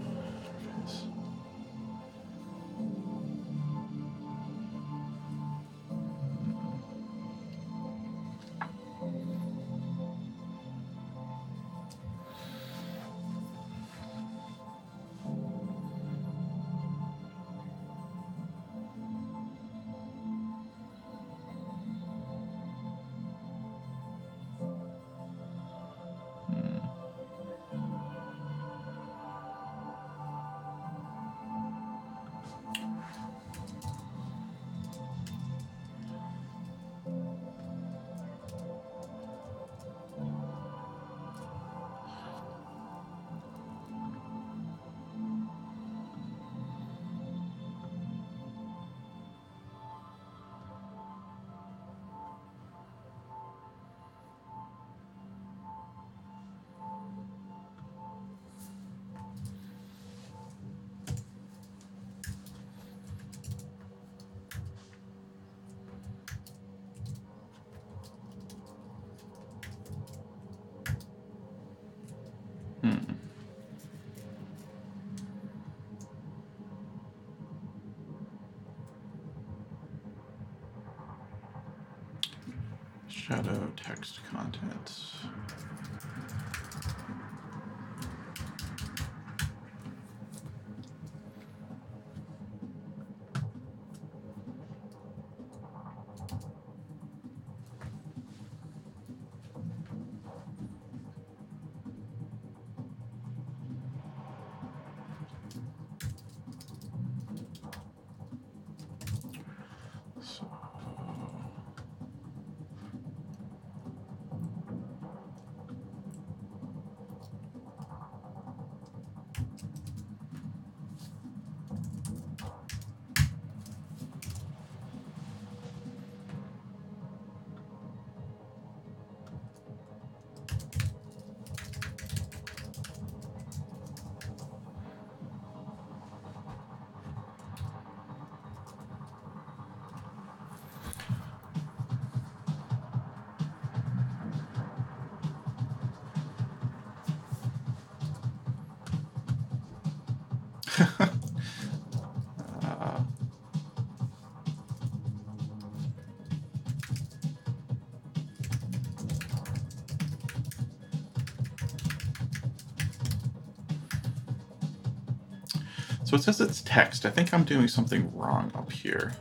[SPEAKER 1] says it's text. I think I'm doing something wrong up here.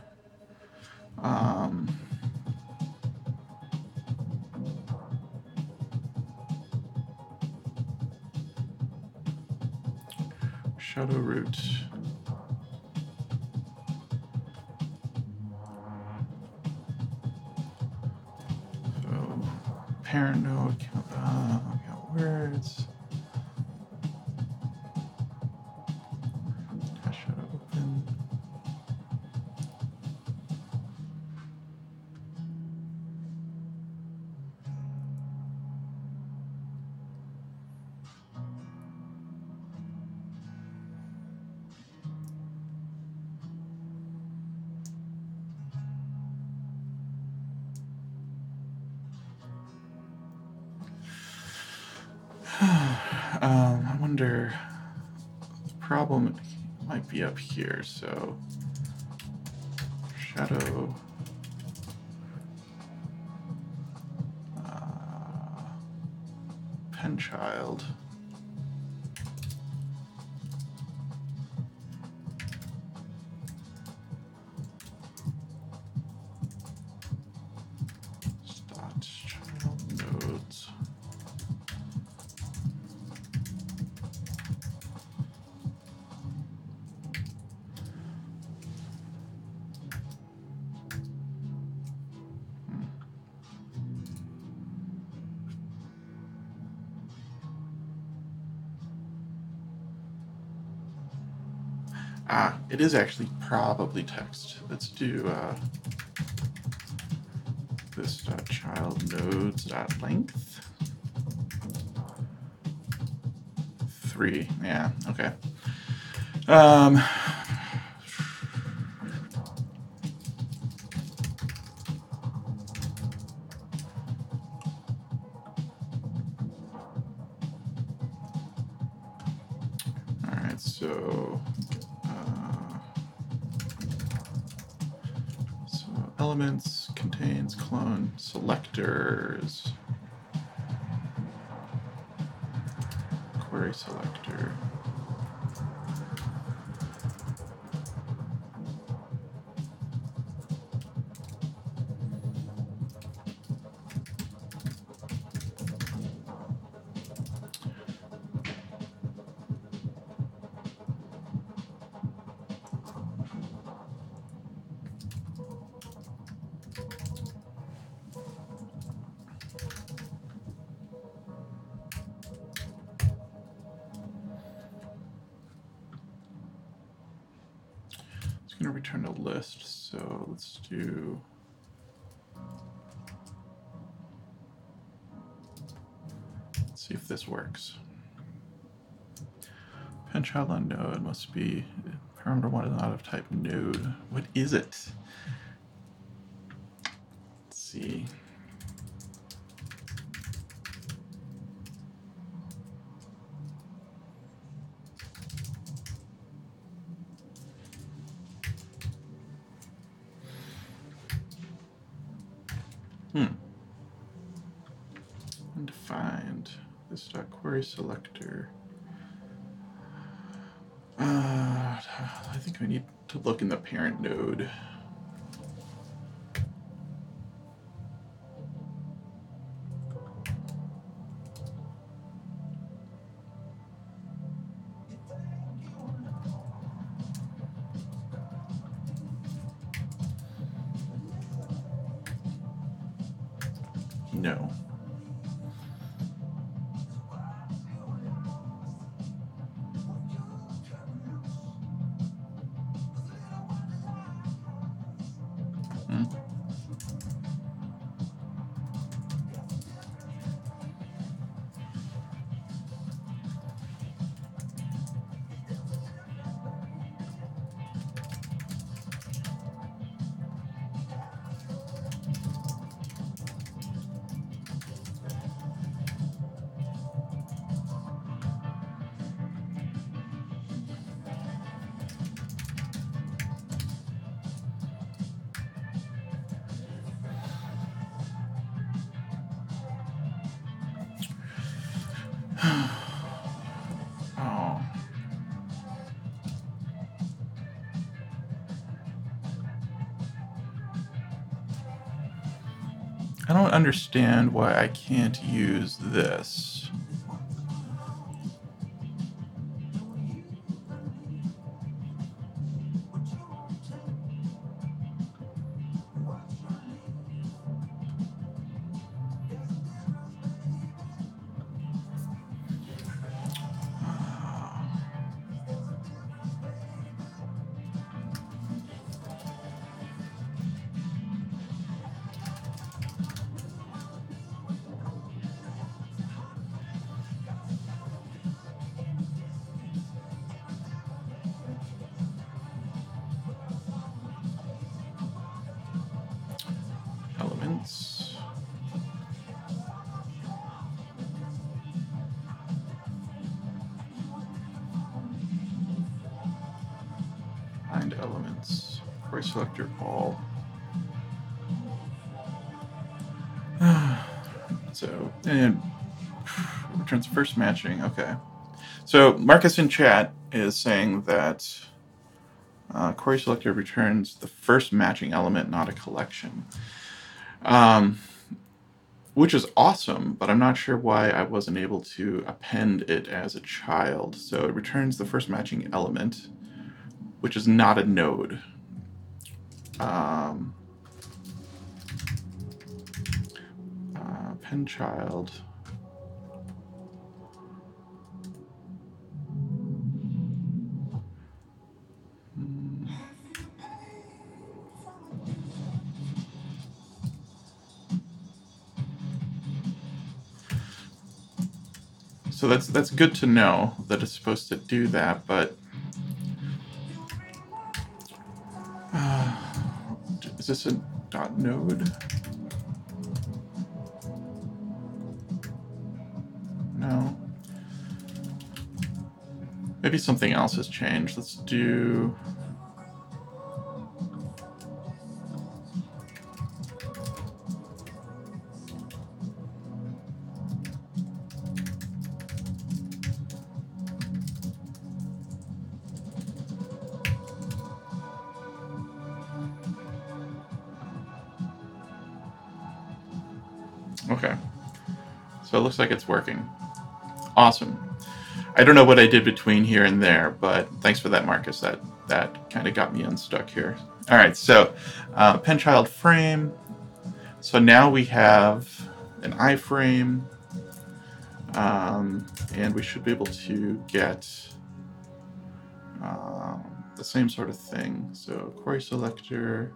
[SPEAKER 1] Um, shadow root. So parent node, uh, count words. Be up here. So shadow. It is actually probably text. Let's do uh, this dot child nodes dot length. Three. Yeah. Okay. Um, going to return a list, so let's do. Let's see if this works. appendChild on node must be parameter one is not of type node. What is it? Let's see. Hmm. undefined. This dot query selector. Uh, I think we need to look in the parent node. Understand why I can't use this. First matching. Okay. So, Marcus in chat is saying that uh, query selector returns the first matching element, not a collection. Um, which is awesome, but I'm not sure why I wasn't able to append it as a child. So it returns the first matching element, which is not a node. Um, uh, pen child. That's that's good to know that it's supposed to do that, but uh, is this a dot node? No. Maybe something else has changed. Let's do. Like it's working. Awesome. I don't know what I did between here and there, but thanks for that, Marcus. That that kind of got me unstuck here. All right, so uh, penchild frame. So now we have an iframe, um, and we should be able to get um, the same sort of thing. So query selector.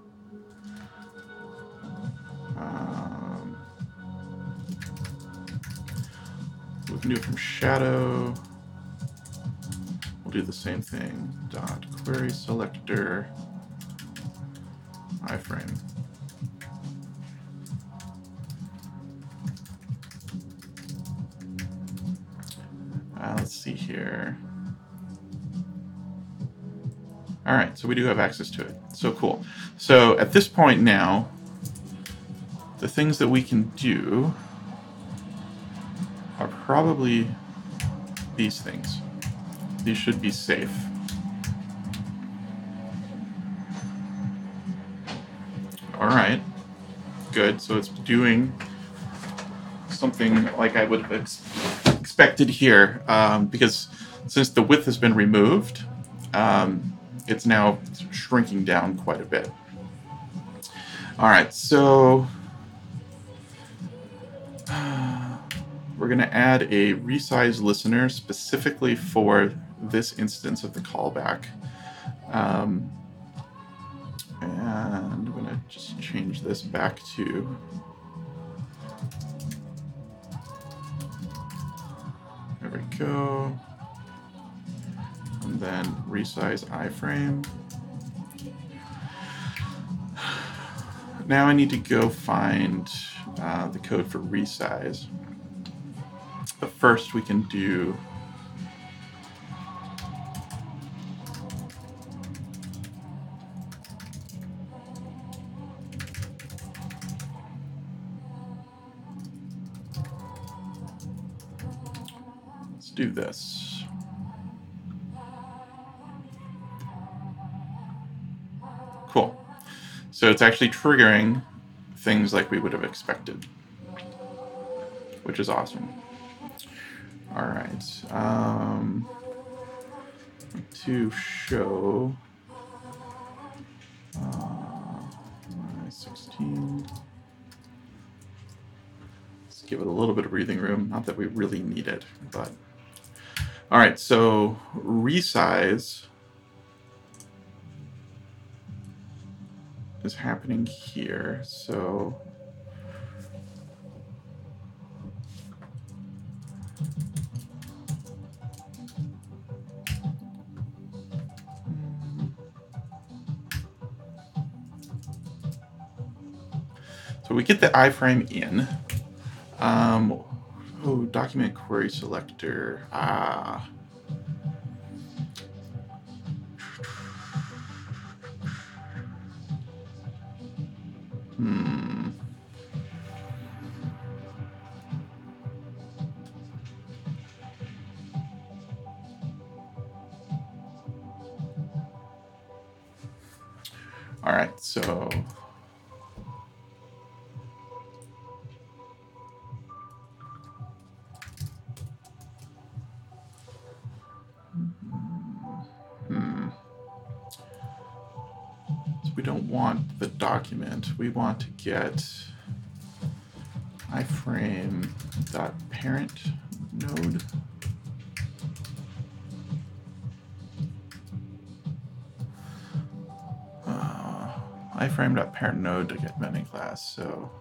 [SPEAKER 1] Can do it from shadow. We'll do the same thing. Dot query selector iframe. Uh, let's see here. All right, so we do have access to it. So cool. So at this point now, the things that we can do probably these things. These should be safe. All right, good. So it's doing something like I would have ex- expected here, um, because since the width has been removed, um, it's now shrinking down quite a bit. All right, so going to add a resize listener specifically for this instance of the callback. Um, and I'm going to just change this back to there we go. And then resize iframe. Now I need to go find uh, the code for resize. But first we can do Let's do this. Cool. So it's actually triggering things like we would have expected, which is awesome. All right. Um, to show uh, 16. Let's give it a little bit of breathing room. Not that we really need it, but all right. So resize is happening here. So So we get the iframe in. Um, oh, document query selector. Ah. Hmm. We want to get iframe dot parent node. Uh, parent node to get vending class. So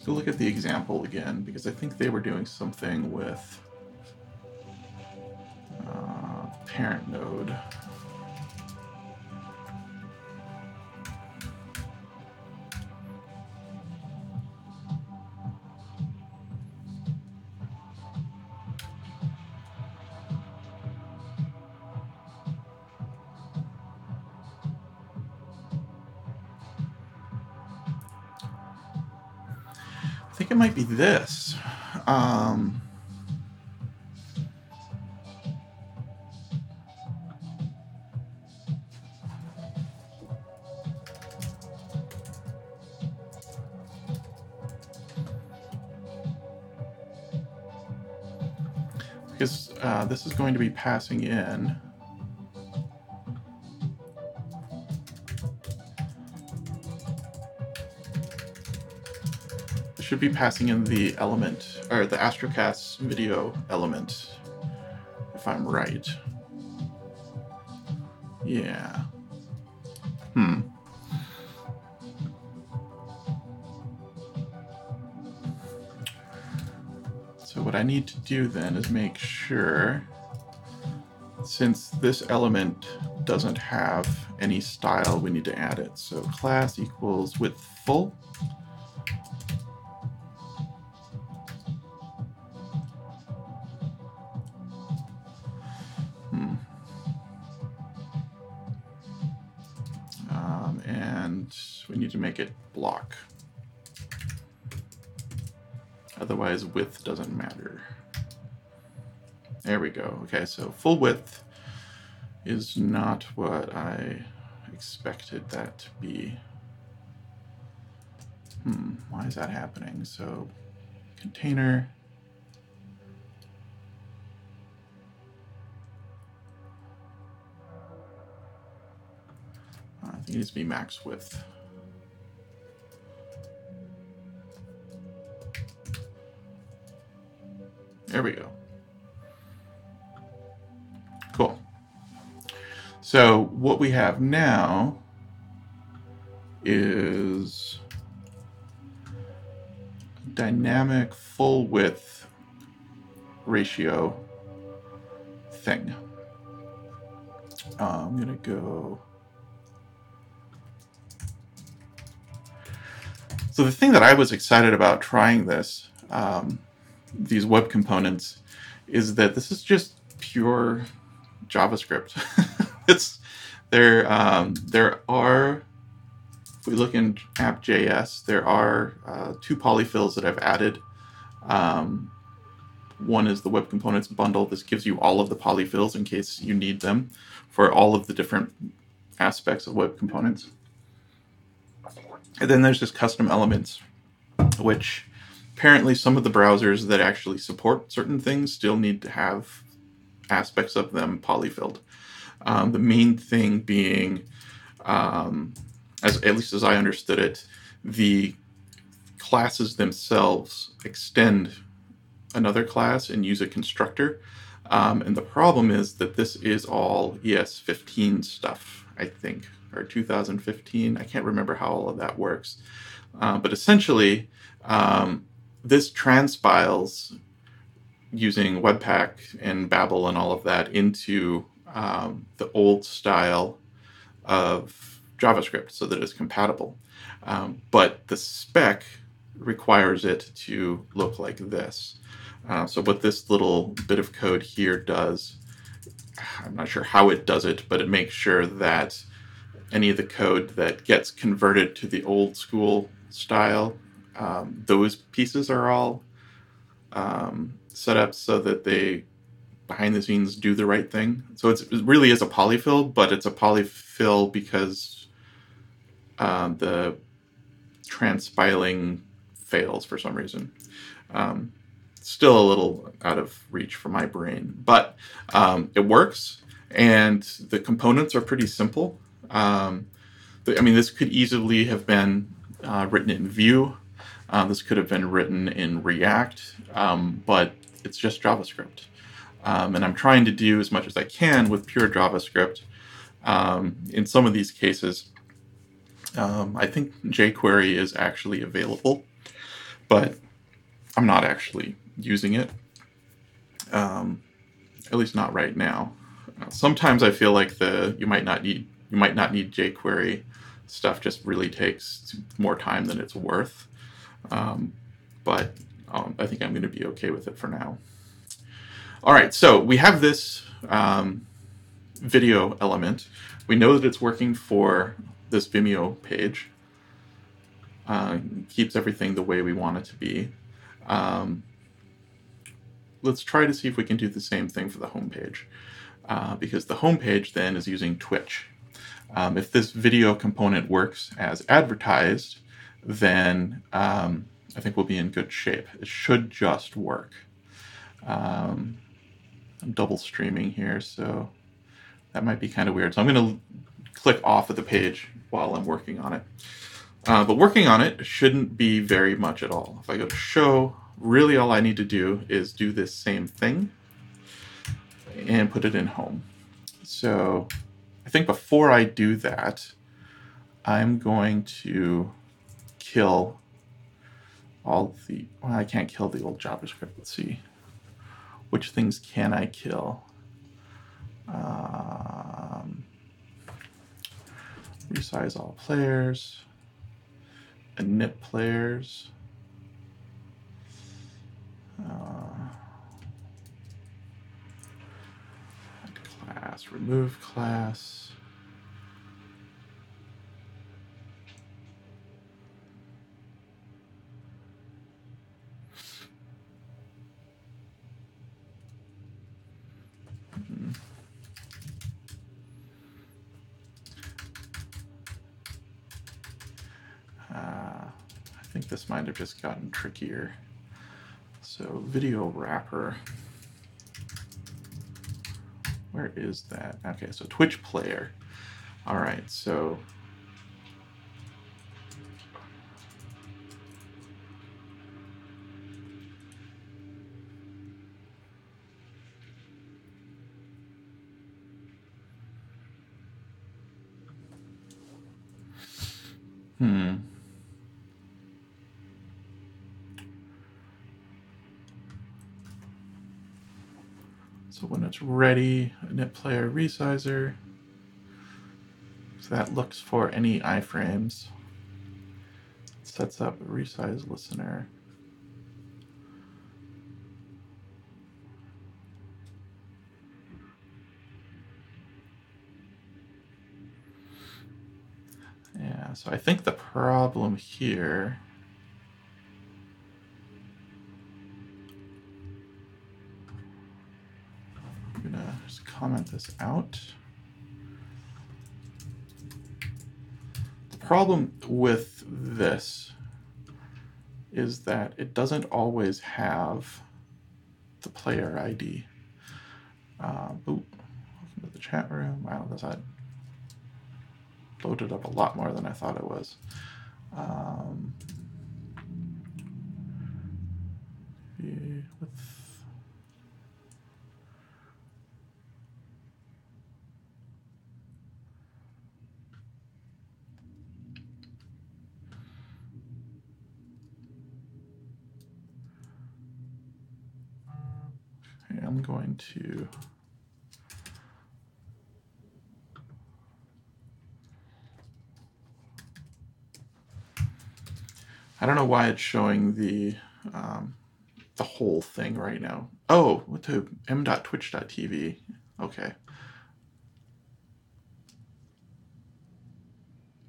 [SPEAKER 1] Let's go look at the example again because I think they were doing something with uh, parent might be this. Um, because uh, this is going to be passing in. Should be passing in the element or the Astrocast video element, if I'm right. Yeah. Hmm. So what I need to do then is make sure, since this element doesn't have any style, we need to add it. So class equals width full. Width doesn't matter. There we go. Okay, so full width is not what I expected that to be. Hmm, why is that happening? So container. I think it needs to be max width. There we go. Cool. So what we have now is dynamic full width ratio thing. Uh, I'm gonna go. So the thing that I was excited about trying this, um, these web components, is that this is just pure JavaScript. it's there. Um, there are if we look in app.js, there are uh, two polyfills that I've added. Um, one is the web components bundle. This gives you all of the polyfills in case you need them for all of the different aspects of web components. And then there's just custom elements, which apparently some of the browsers that actually support certain things still need to have aspects of them polyfilled. Um, the main thing being um, as at least as I understood it, the classes themselves extend another class and use a constructor. Um, and the problem is that this is all ES15 stuff, I think, or 2015. I can't remember how all of that works. Uh, but essentially, um, this transpiles using Webpack and Babel and all of that into um, the old style of JavaScript so that it's compatible. Um, but the spec requires it to look like this. Uh, so what this little bit of code here does, I'm not sure how it does it, but it makes sure that any of the code that gets converted to the old school style, um, those pieces are all um, set up so that they behind the scenes do the right thing. So it really is a polyfill, but it's a polyfill because uh, the transpiling fails for some reason. Um, still a little out of reach for my brain, but um, it works, and the components are pretty simple. Um, the, I mean, this could easily have been uh, written in Vue. Uh, this could have been written in React, um, but it's just JavaScript. Um, and I'm trying to do as much as I can with pure JavaScript. Um, in some of these cases, um, I think jQuery is actually available, but I'm not actually using it. Um, at least not right now. Sometimes I feel like the you might not need you might not need jQuery stuff just really takes more time than it's worth. Um, but um, I think I'm going to be okay with it for now. All right, so we have this um, video element. We know that it's working for this Vimeo page. Uh, keeps everything the way we want it to be. Um, let's try to see if we can do the same thing for the homepage. Uh, because the homepage then is using Twitch. Um, if this video component works as advertised, then um, I think we'll be in good shape. It should just work. Um, I'm double streaming here, so that might be kind of weird. So I'm going to click off of the page while I'm working on it. Uh, but working on it shouldn't be very much at all. If I go to show, really all I need to do is do this same thing and put it in home. So I think before I do that, I'm going to kill all the, well, I can't kill the old JavaScript. Let's see. Which things can I kill? Um, resize all players, init players, uh, class, remove class, think this might have just gotten trickier. So video wrapper. Where is that? Okay, so Twitch player. All right, so Hmm. So when it's ready, init player resizer. So that looks for any iframes. It Sets up a resize listener. Yeah, so I think the problem here I'm gonna just comment this out. The problem with this is that it doesn't always have the player ID. Uh, ooh, welcome to the chat room. Wow, that's that loaded up a lot more than I thought it was. Um, with Okay, I'm going to I don't know why it's showing the um, the whole thing right now. Oh, to m.twitch.tv. Okay.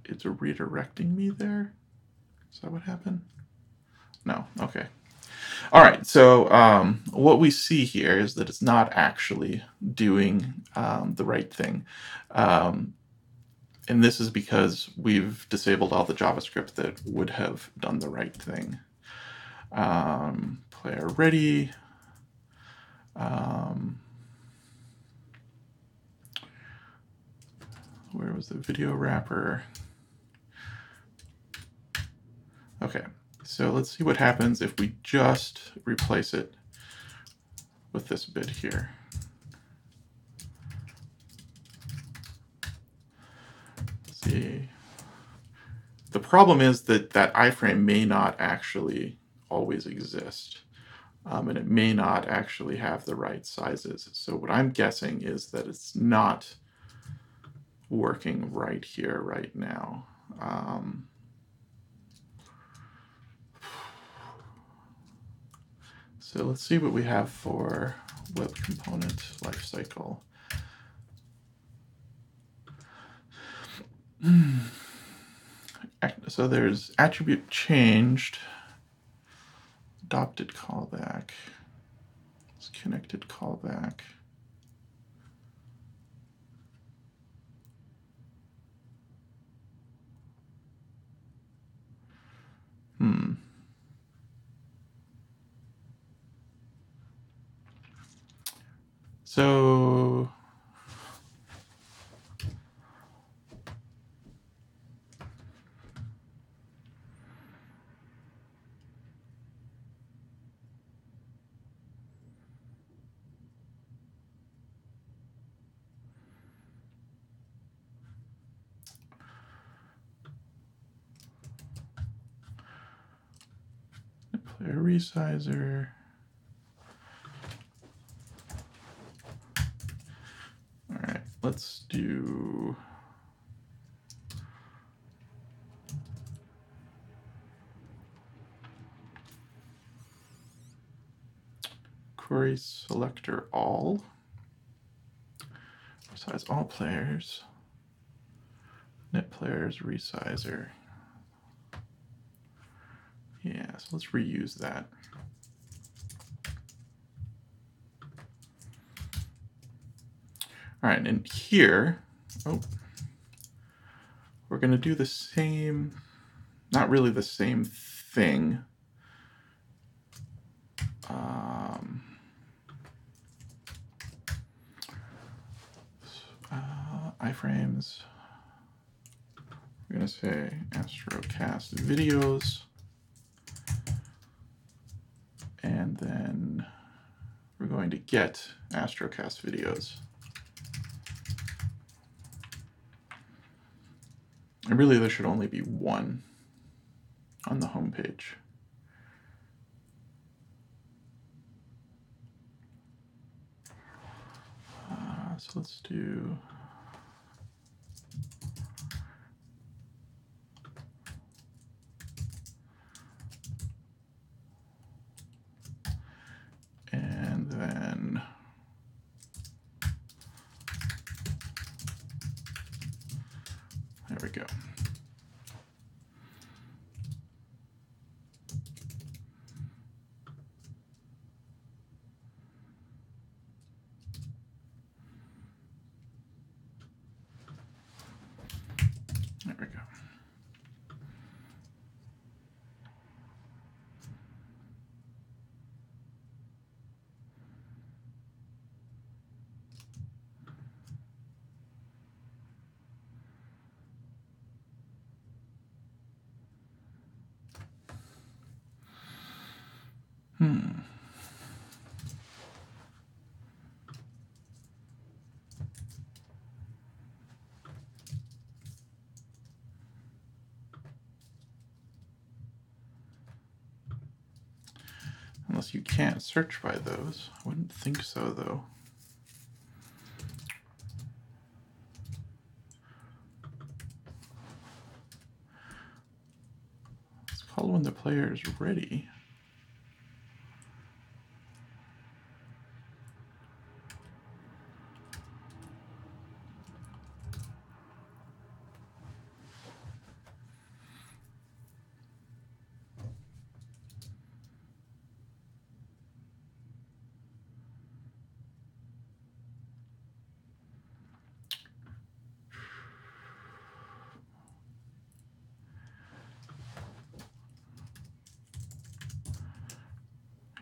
[SPEAKER 1] It's redirecting me there. Is that what happened? No. Okay. All right. So um, what we see here is that it's not actually doing um, the right thing. Um, and this is because we've disabled all the JavaScript that would have done the right thing. Um, player ready. Um, where was the video wrapper? Okay, so let's see what happens if we just replace it with this bit here. see. The problem is that that iframe may not actually always exist. Um, and it may not actually have the right sizes. So what I'm guessing is that it's not working right here, right now. Um, so let's see what we have for web component lifecycle. So there's attribute changed, adopted callback, it's connected callback. Hmm. So player resizer. All right, let's do query selector all. Resize all players. Net players resizer. Yeah, so let's reuse that. All right, and here, oh, we're going to do the same, not really the same thing. Um, uh, iframes. We're to say Astrocast videos. And then we're going to get Astrocast videos. And really, there should only be one on the home page. Uh, so let's do. We go. Hmm. You can't search by those. I wouldn't think so, though. It's called when the player is ready.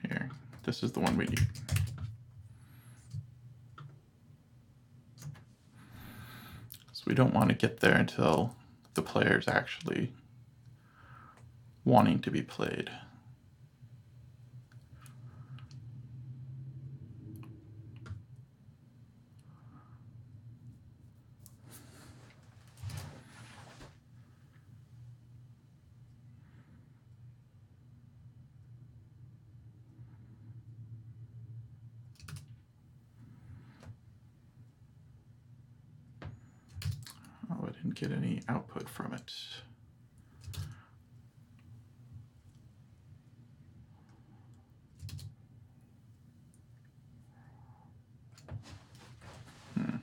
[SPEAKER 1] Here, this is the one we need. So we don't want to get there until the player's actually wanting to be played. Oh, I didn't get any output from it. Hmm.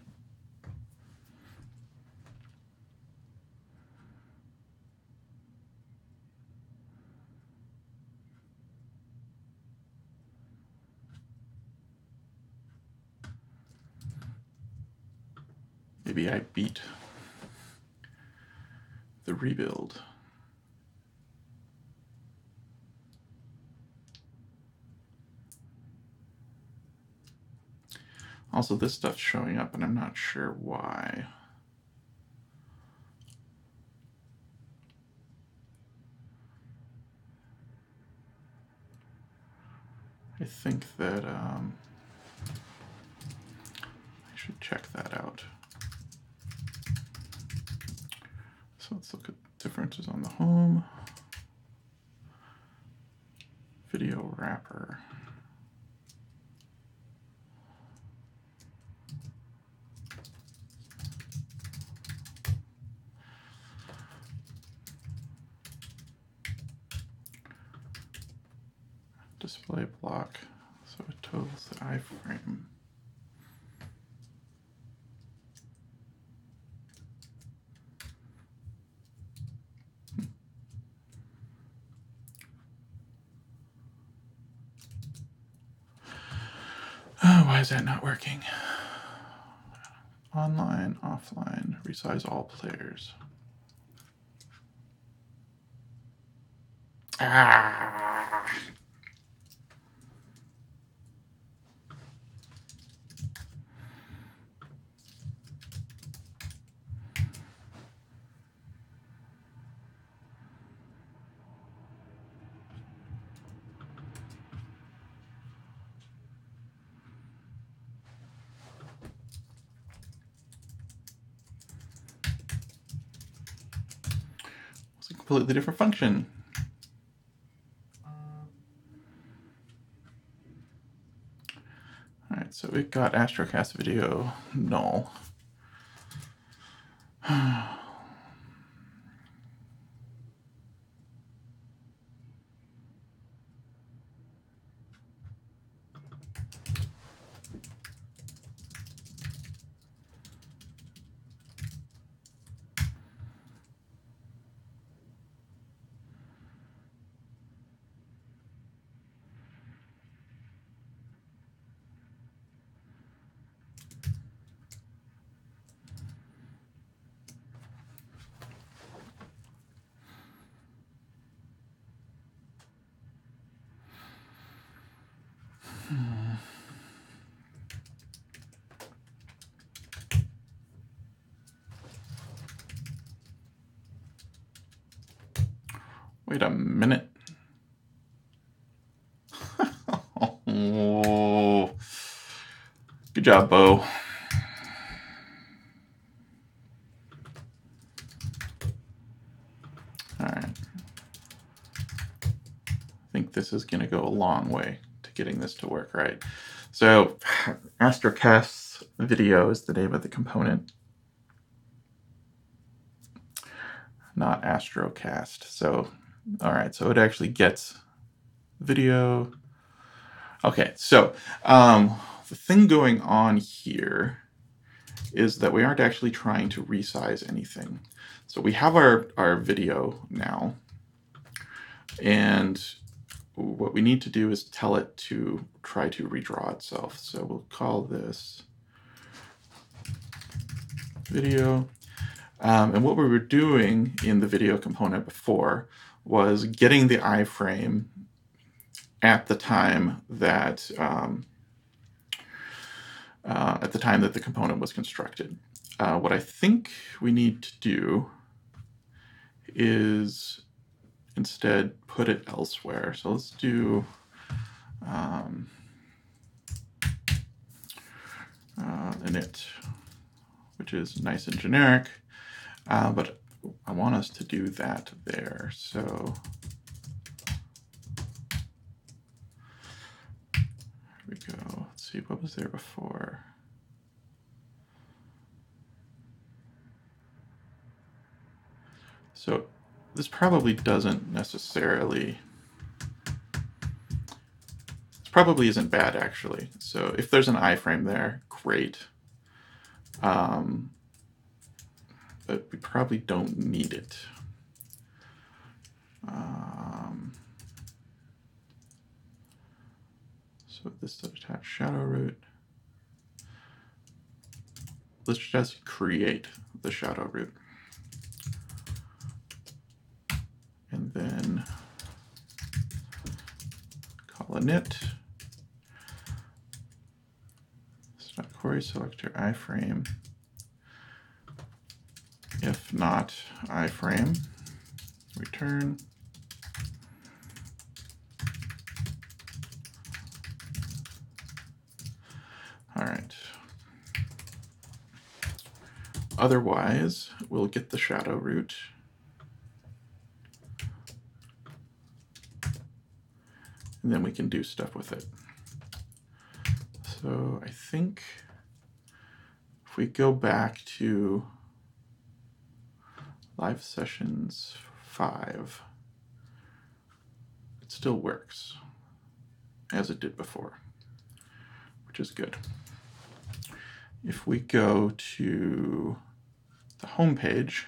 [SPEAKER 1] Maybe I beat the rebuild. Also, this stuff's showing up, and I'm not sure why. I think that um, I should check that out. So let's look at differences on the home. Video wrapper. Display block, so it totals the iframe. Oh, why is that not working? Online, offline, resize all players. Ah. Completely different function. All right, so it got Astrocast video null. Wait a minute. oh. Good job, Beau. All right. I think this is going to go a long way to getting this to work right. So, Astrocast video is the name of the component. not Astrocast. So, all right, so it actually gets video. Okay, so um, the thing going on here is that we aren't actually trying to resize anything. So we have our, our video now, and what we need to do is tell it to try to redraw itself. So we'll call this video. Um, and what we were doing in the video component before was getting the iframe at the time that um, uh, at the time that the component was constructed. Uh, what I think we need to do is instead put it elsewhere. So let's do um, uh, init, which is nice and generic. Uh, but I want us to do that there. So here we go. See, what was there before? So this probably doesn't necessarily, this probably isn't bad actually. So if there's an iframe there, great. Um, but we probably don't need it. Um, so this is attach shadow root. Let's just create the shadow root. And then call init. Not query selector iframe if not iframe, return. Right. Otherwise, we'll get the shadow root. And then we can do stuff with it. So I think if we go back to live sessions five, it still works as it did before, which is good. If we go to the home page,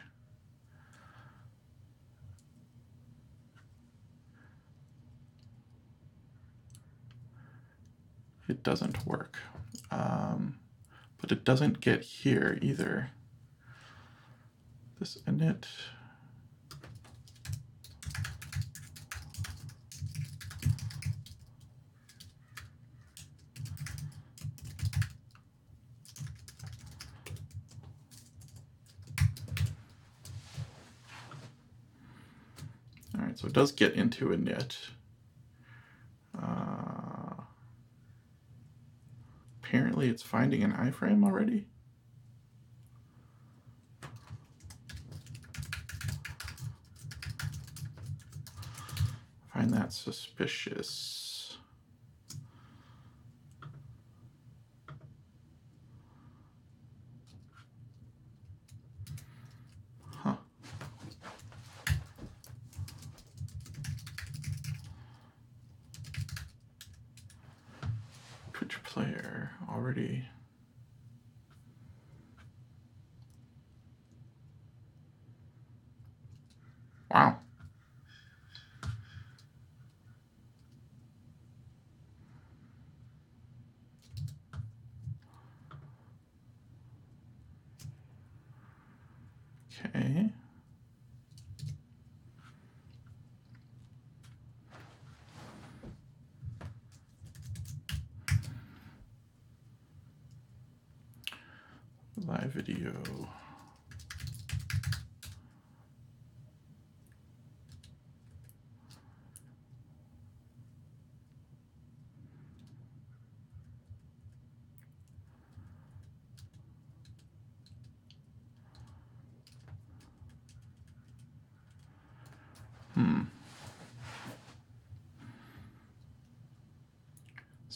[SPEAKER 1] it doesn't work. Um, but it doesn't get here either this init All right, it does get into init. Uh, apparently it's finding an iframe already. Find that suspicious. Huh. Twitch player already. Wow. Okay. Live video. Hmm.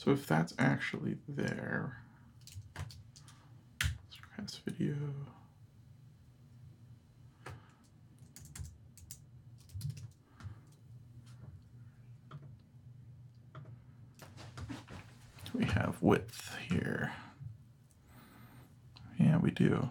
[SPEAKER 1] So if that's actually there, let's video. We have width here. Yeah, we do.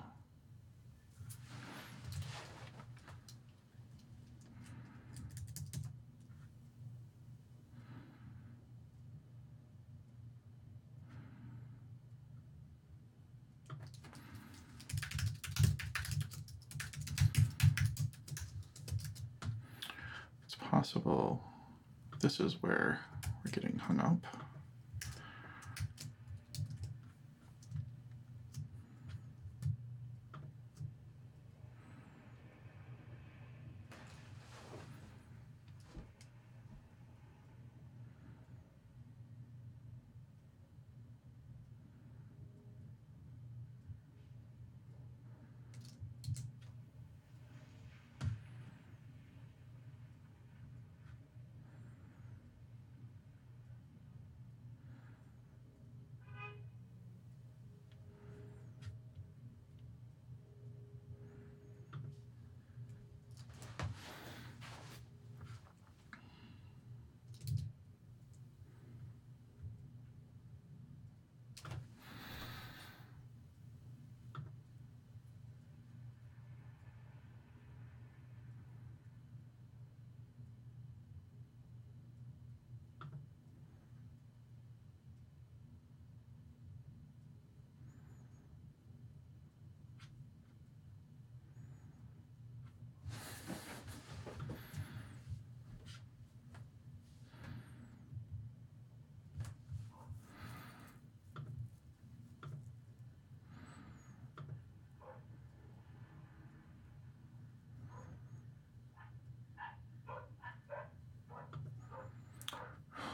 [SPEAKER 1] It's possible this is where we're getting hung up.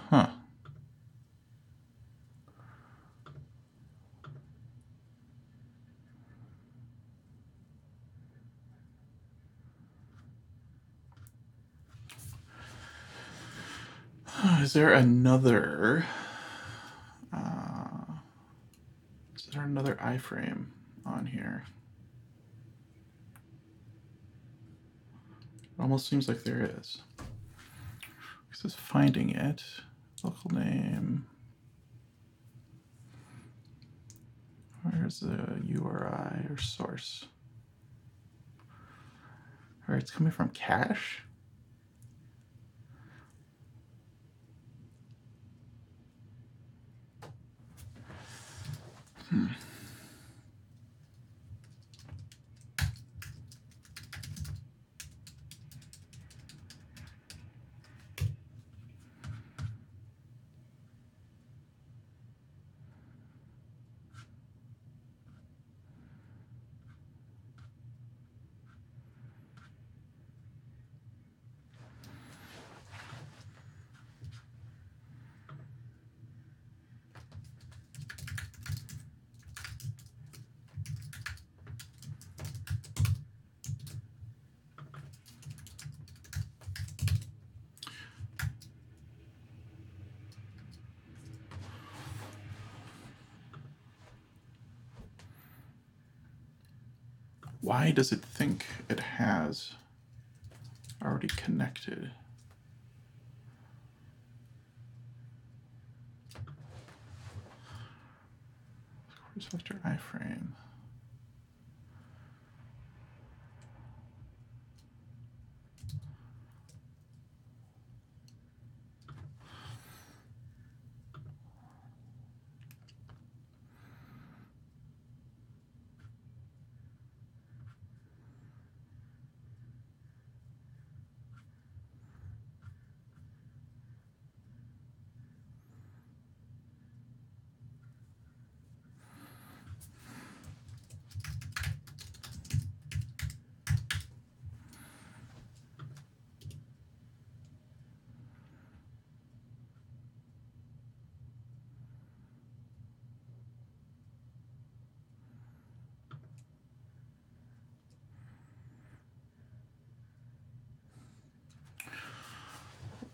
[SPEAKER 1] Huh. Is there another? Uh, is there another iframe on here? It almost seems like there is. This is finding it. Local name. Where's the URI or source? All right, it's coming from cache. Hmm. Does it think it has already connected? Selector iframe.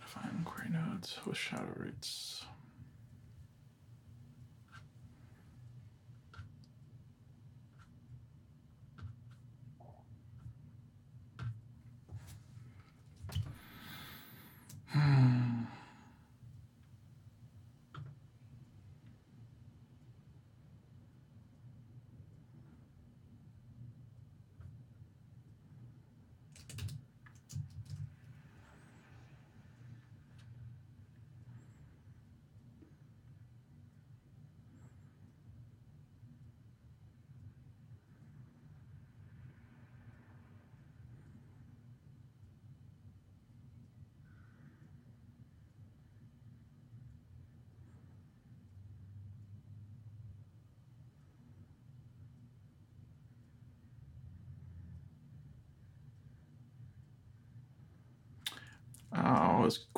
[SPEAKER 1] Define query nodes with shadow roots. Hmm.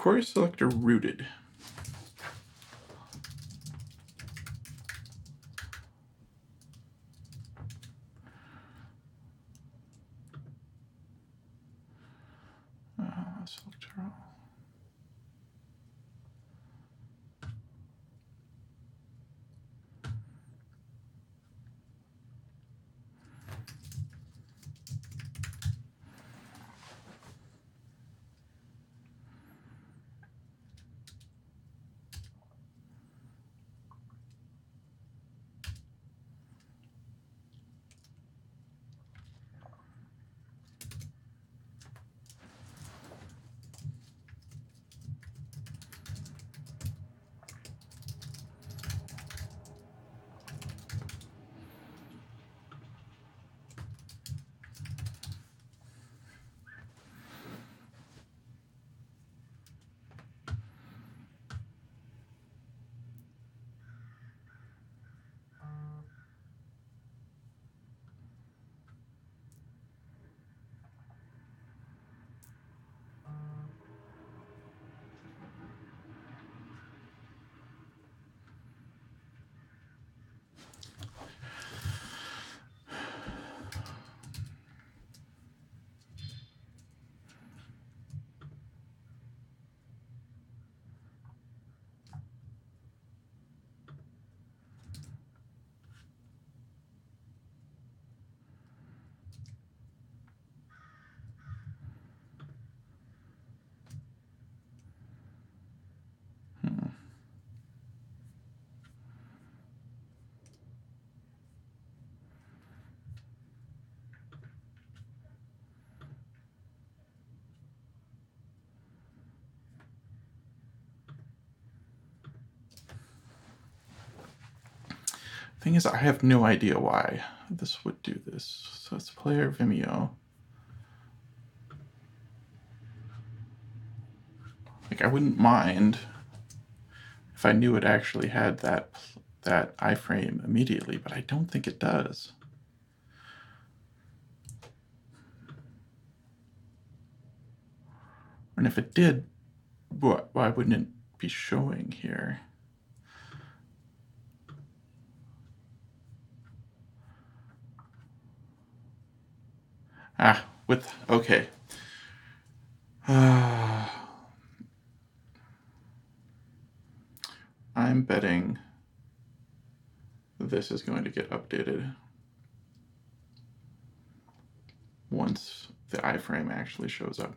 [SPEAKER 1] Query selector rooted? Uh, selector. Thing is, I have no idea why this would do this. So it's player Vimeo. Like I wouldn't mind if I knew it actually had that that iframe immediately, but I don't think it does. And if it did, why wouldn't it be showing here? Ah, with okay. Uh, I'm betting this is going to get updated. once the iframe actually shows up.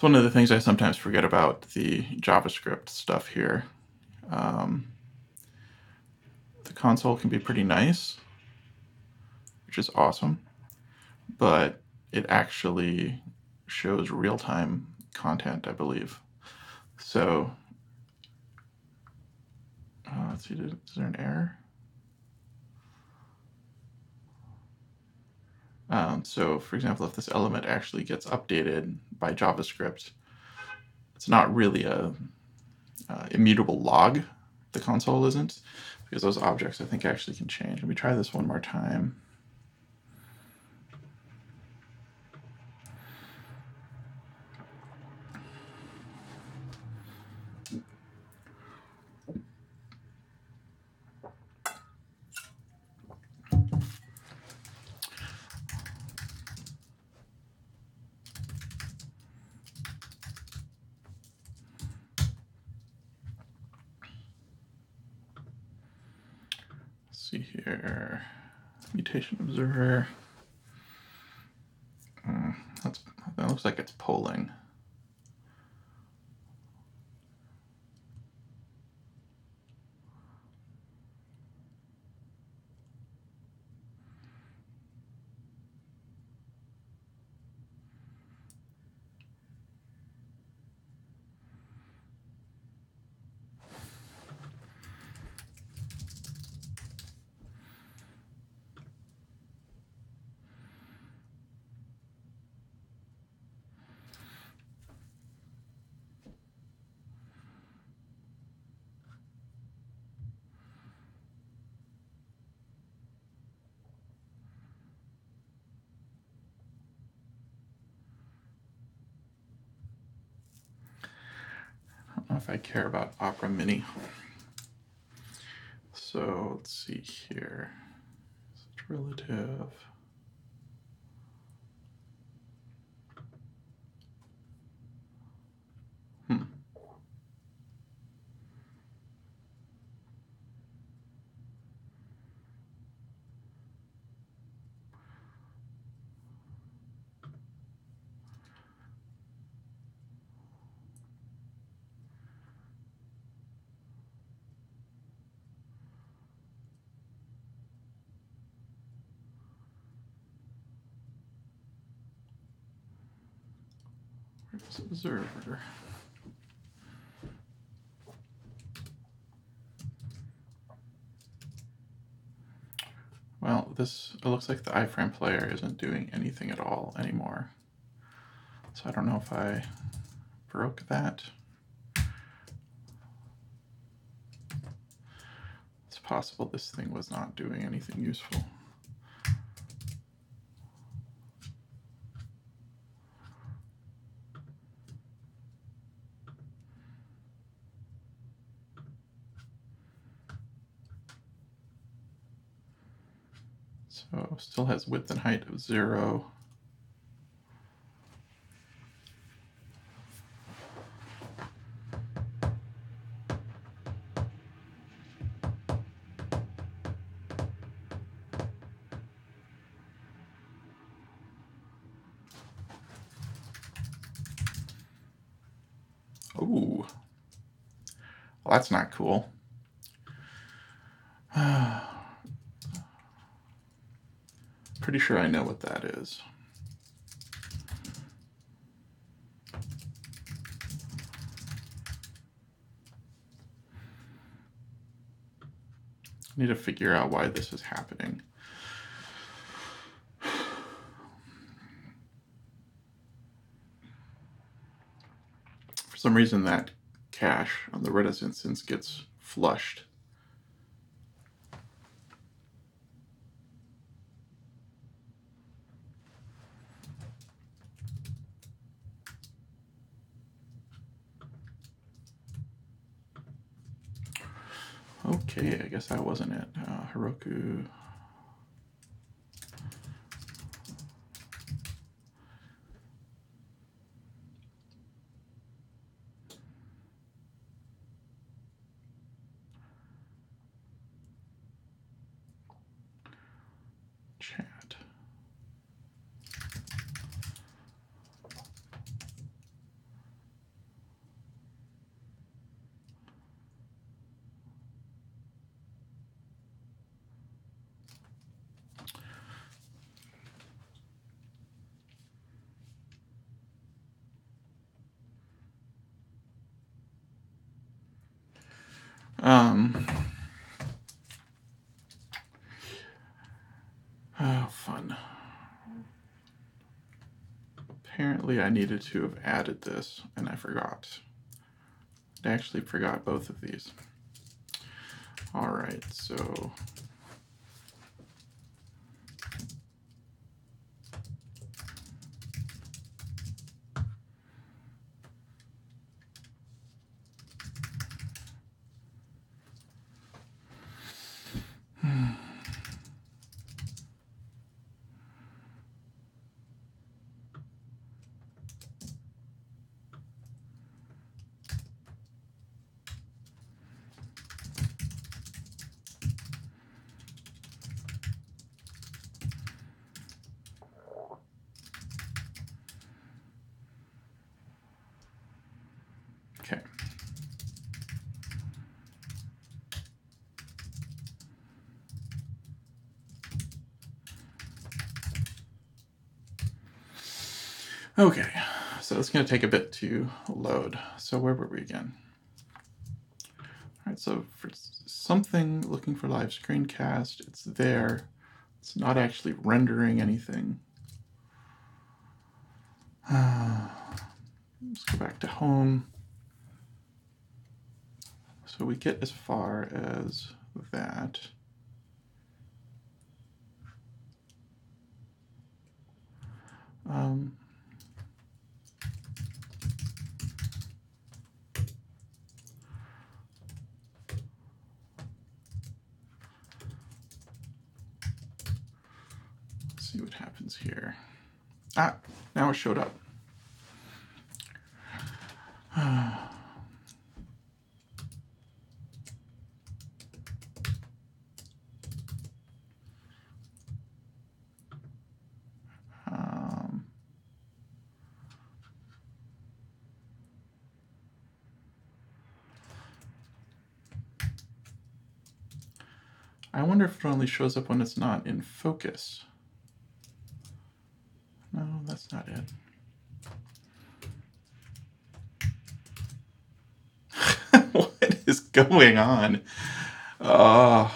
[SPEAKER 1] It's one of the things I sometimes forget about the JavaScript stuff here. Um, the console can be pretty nice, which is awesome, but it actually shows real-time content, I believe. So, uh, let's see, is there an error? Um, so for example, if this element actually gets updated by JavaScript, it's not really a immutable log, the console isn't, because those objects I think actually can change. Let me try this one more time. see here, mutation observer. Uh, that's, that looks like it's polling. know if I care about Opera Mini. So let's see here. Such relative. Observer? Well, this it looks like the iframe player isn't doing anything at all anymore. So I don't know if I broke that. It's possible this thing was not doing anything useful. So still has width and height of zero. Ooh, well, that's not cool. Pretty sure I know what that is. I need to figure out why this is happening. For some reason that cache on the Redis instance gets flushed. Okay, I guess that wasn't it. Uh, Heroku. Um, oh, fun. Apparently, I needed to have added this, and I forgot. I actually forgot both of these. All right, so Okay. Okay, so it's going to take a bit to load. So where were we again? All right, so for something looking for live screencast, it's there. It's not actually rendering anything. Uh, let's go back to home. So we get as far as that. Um, let's see what happens here. Ah, now it showed up. Um, I wonder if it only shows up when it's not in focus. No, that's not it. what is going on? Oh.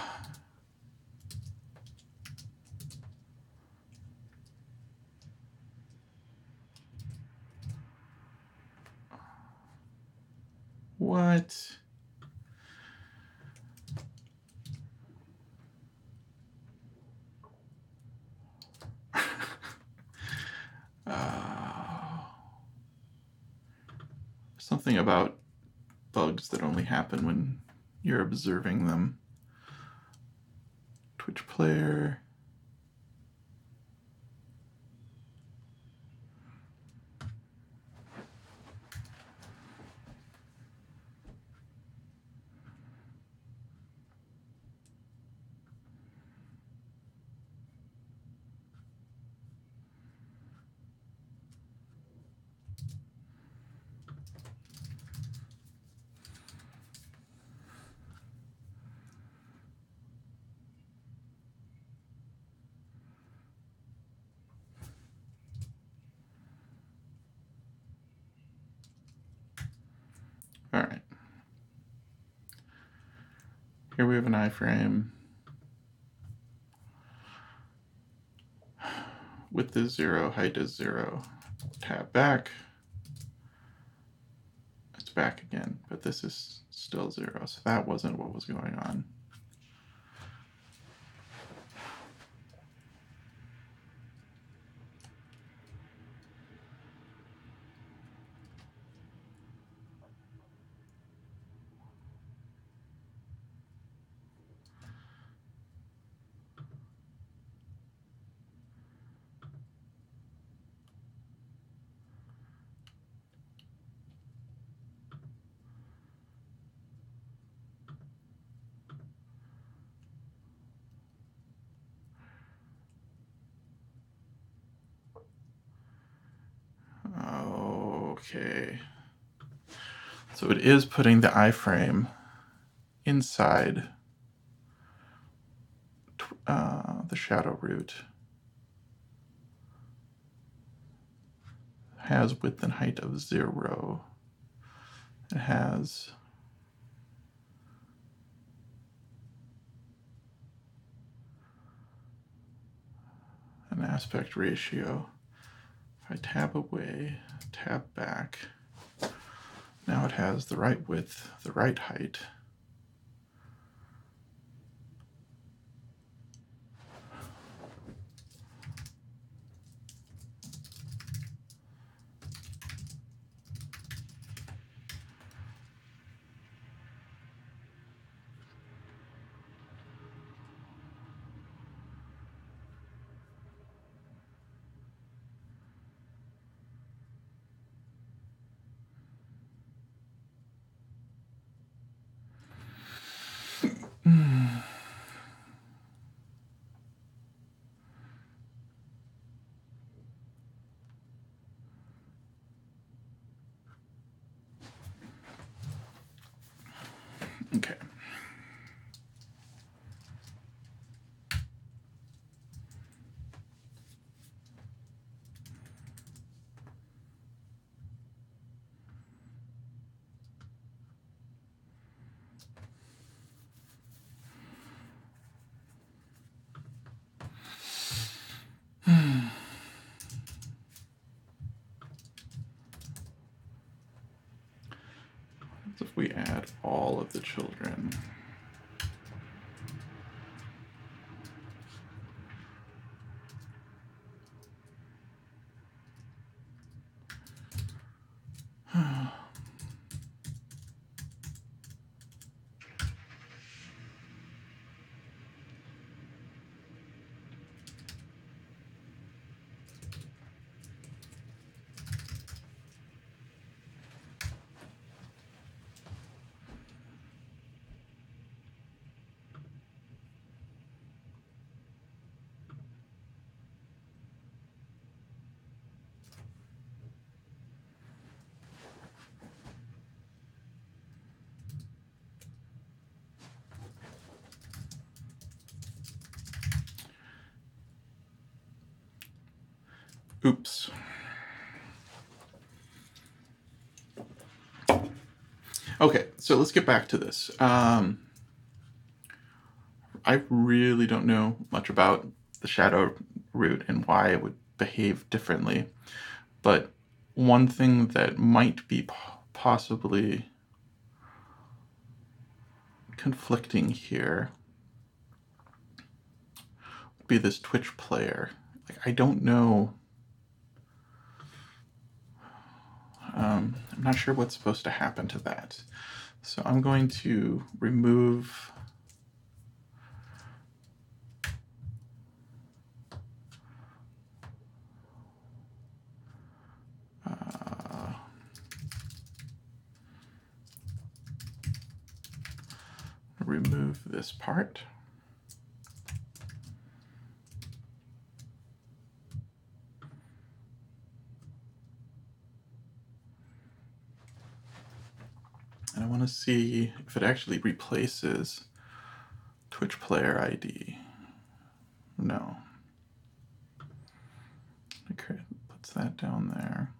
[SPEAKER 1] What? Oh. Something about bugs that only happen when you're observing them. Twitch player. All right. Here we have an iframe. Width is zero, height is zero. Tap back. It's back again, but this is still zero. So that wasn't what was going on. is putting the iframe inside uh, the shadow root has width and height of zero. It has an aspect ratio. If I tab away, tab back, now it has the right width, the right height. Okay. if we add all of the children? Oops. Okay, so let's get back to this. Um, I really don't know much about the shadow root and why it would behave differently, but one thing that might be possibly conflicting here would be this Twitch player. Like, I don't know Um, I'm not sure what's supposed to happen to that. So I'm going to remove uh, remove this part. And I to see if it actually replaces Twitch player ID. No. Okay, puts that down there.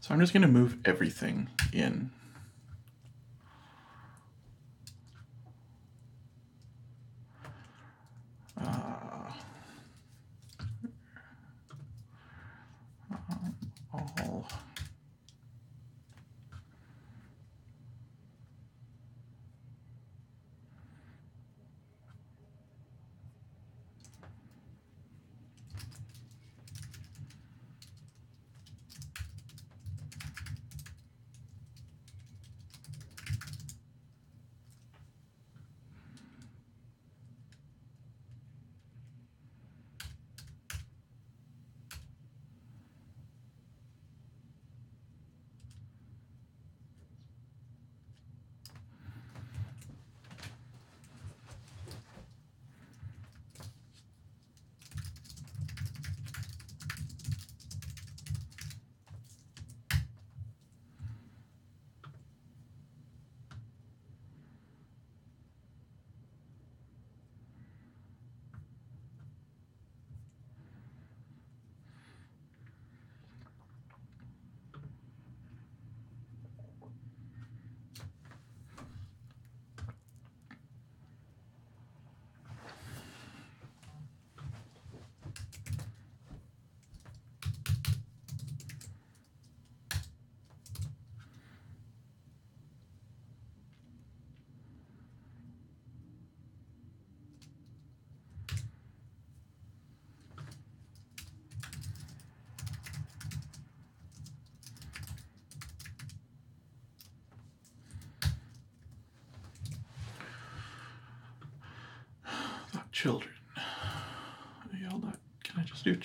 [SPEAKER 1] So I'm just going to move everything in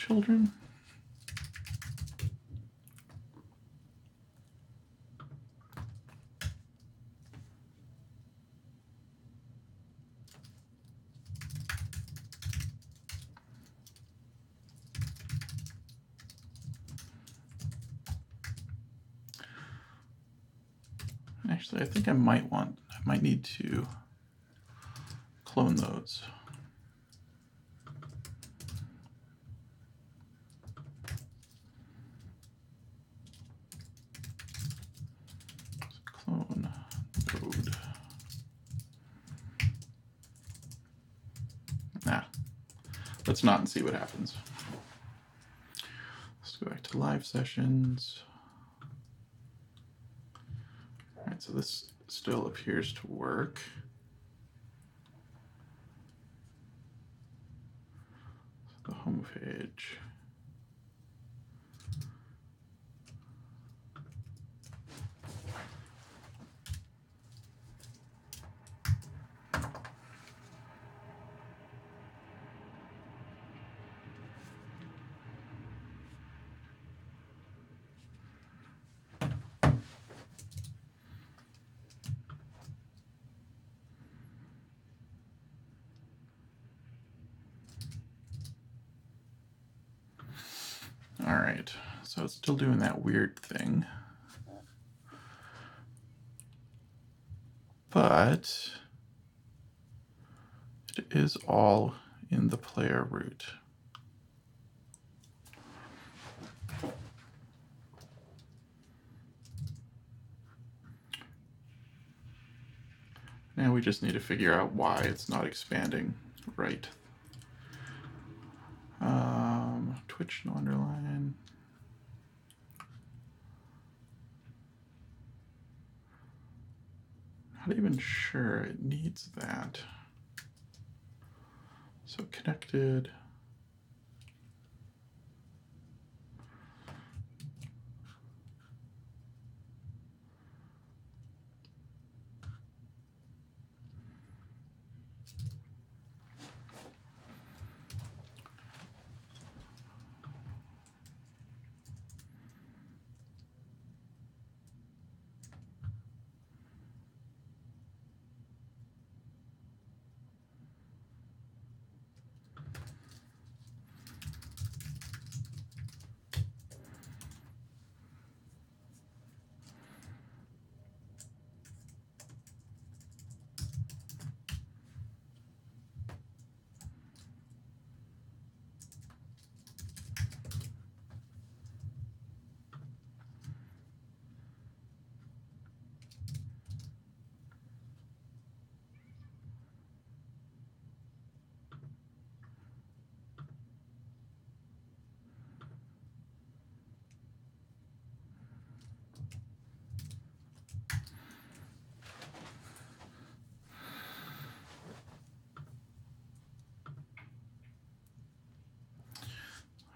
[SPEAKER 1] children? Actually, I think I might want, I might need to clone those. Clone node. Nah, let's not and see what happens. Let's go back to live sessions. All right, so this still appears to work. The home page. All right, so it's still doing that weird thing. But it is all in the player root. Now we just need to figure out why it's not expanding right. Um, Twitch no underline. Not even sure it needs that. So connected.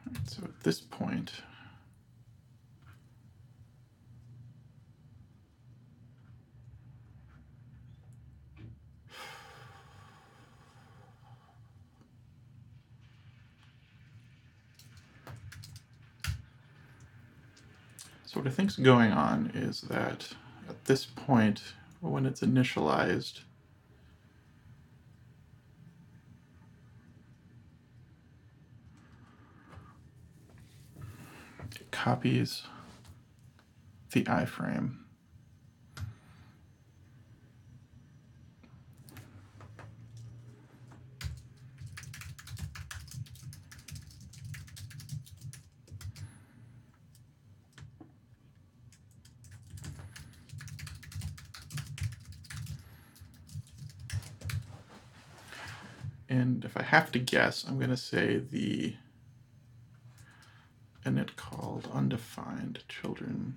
[SPEAKER 1] Alright, So at this point, so what I think's going on is that at this point, when it's initialized, it copies the iframe. And if I have to guess, I'm going to say the init called undefined children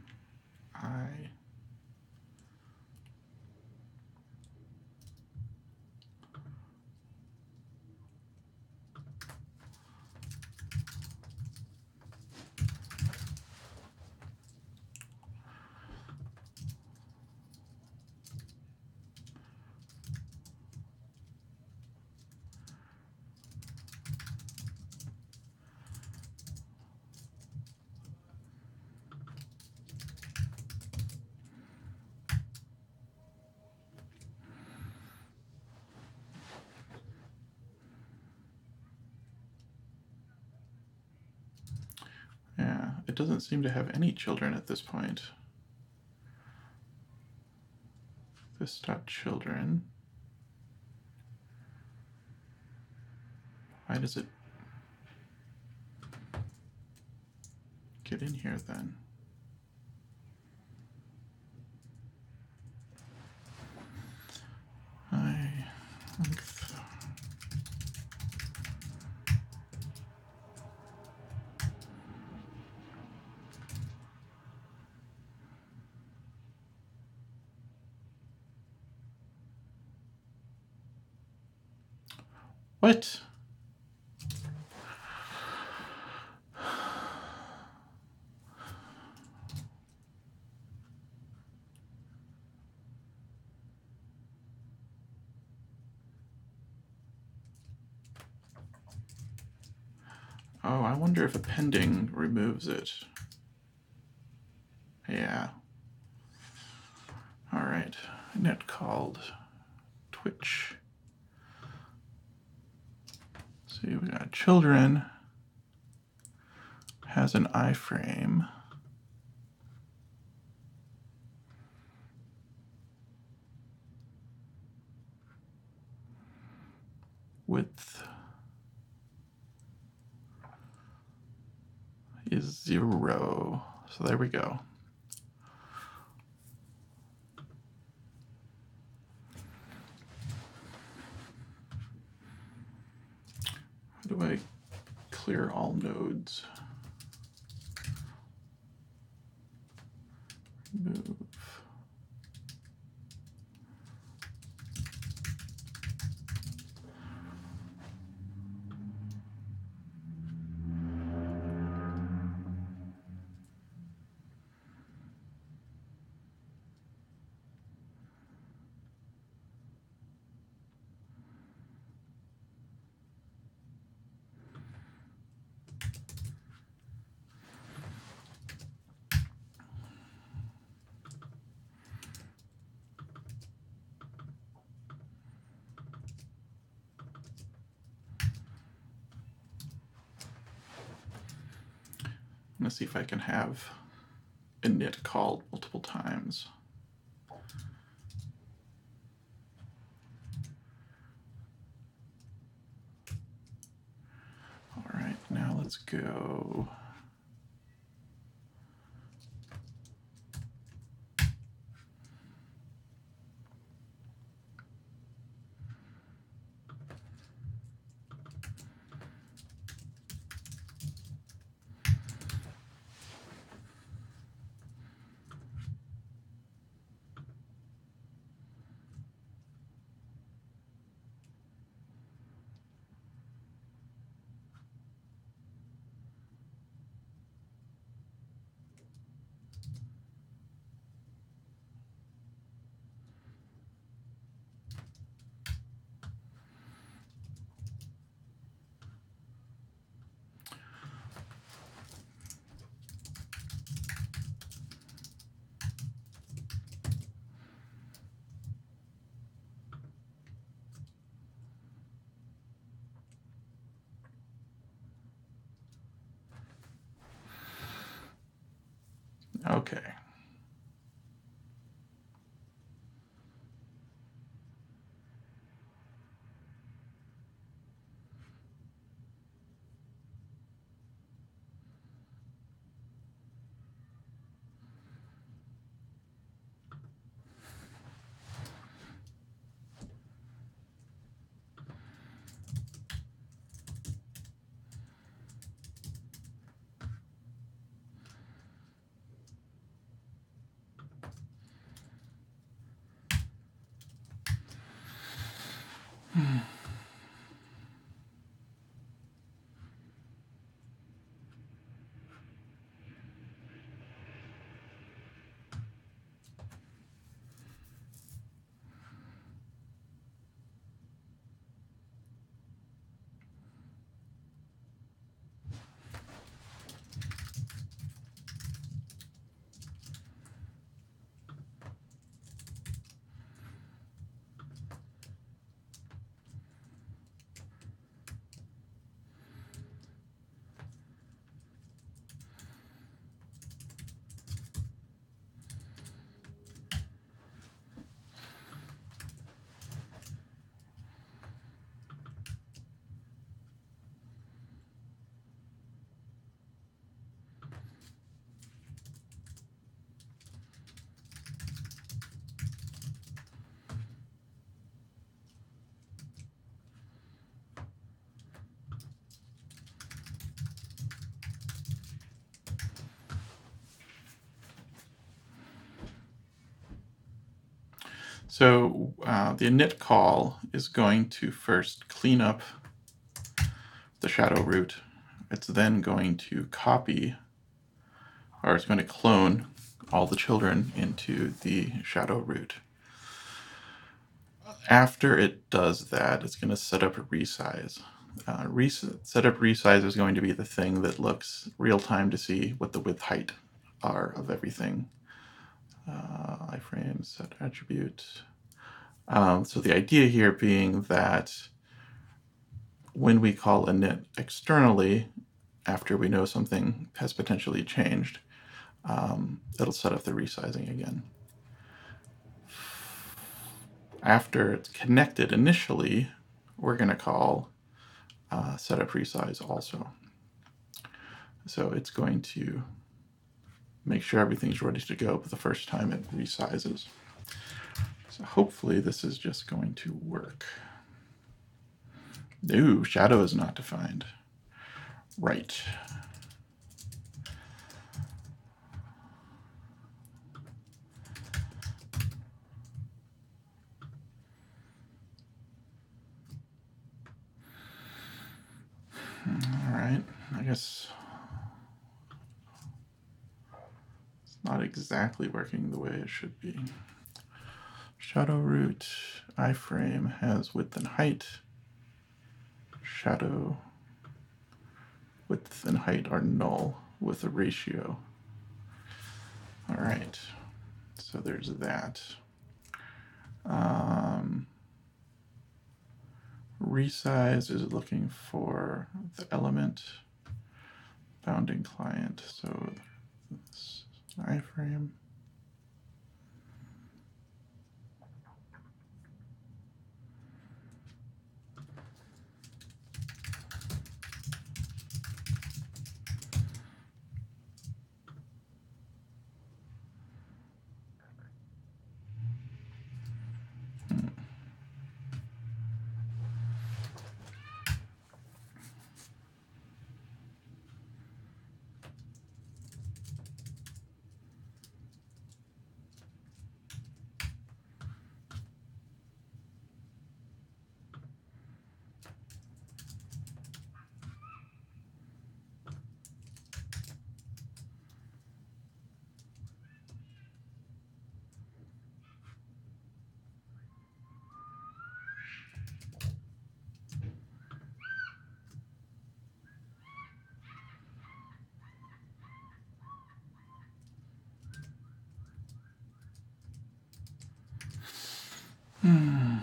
[SPEAKER 1] seem to have any children at this point. This dot children. Why does it get in here then? I length. What? Oh, I wonder if appending removes it. Yeah. All right. init called Twitch. See, we got children has an iframe. Width is zero. So there we go. How do I clear all nodes? Remove. I'm gonna see if I can have init called multiple times. All right, now let's go. Okay. So uh, the init call is going to first clean up the shadow root. It's then going to copy, or it's going to clone all the children into the shadow root. After it does that, it's going to set up a resize. Uh, res- setup resize is going to be the thing that looks real time to see what the width height are of everything. Iframe set attribute. Um, so the idea here being that when we call init externally, after we know something has potentially changed, um, it'll set up the resizing again. After it's connected initially, we're going to call uh, setup resize also. So it's going to make sure everything's ready to go but the first time it resizes. So hopefully this is just going to work. Ooh, shadow is not defined. Right. All right, I guess it's not exactly working the way it should be. Shadow root iframe has width and height. Shadow width and height are null with a ratio. All right, so there's that. Um, resize is looking for the element bounding client. So this iframe. Hmm.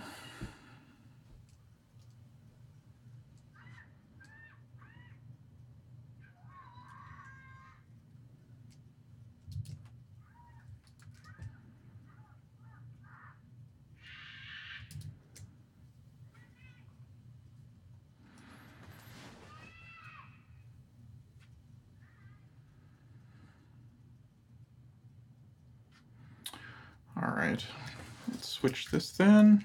[SPEAKER 1] All right, let's switch this then.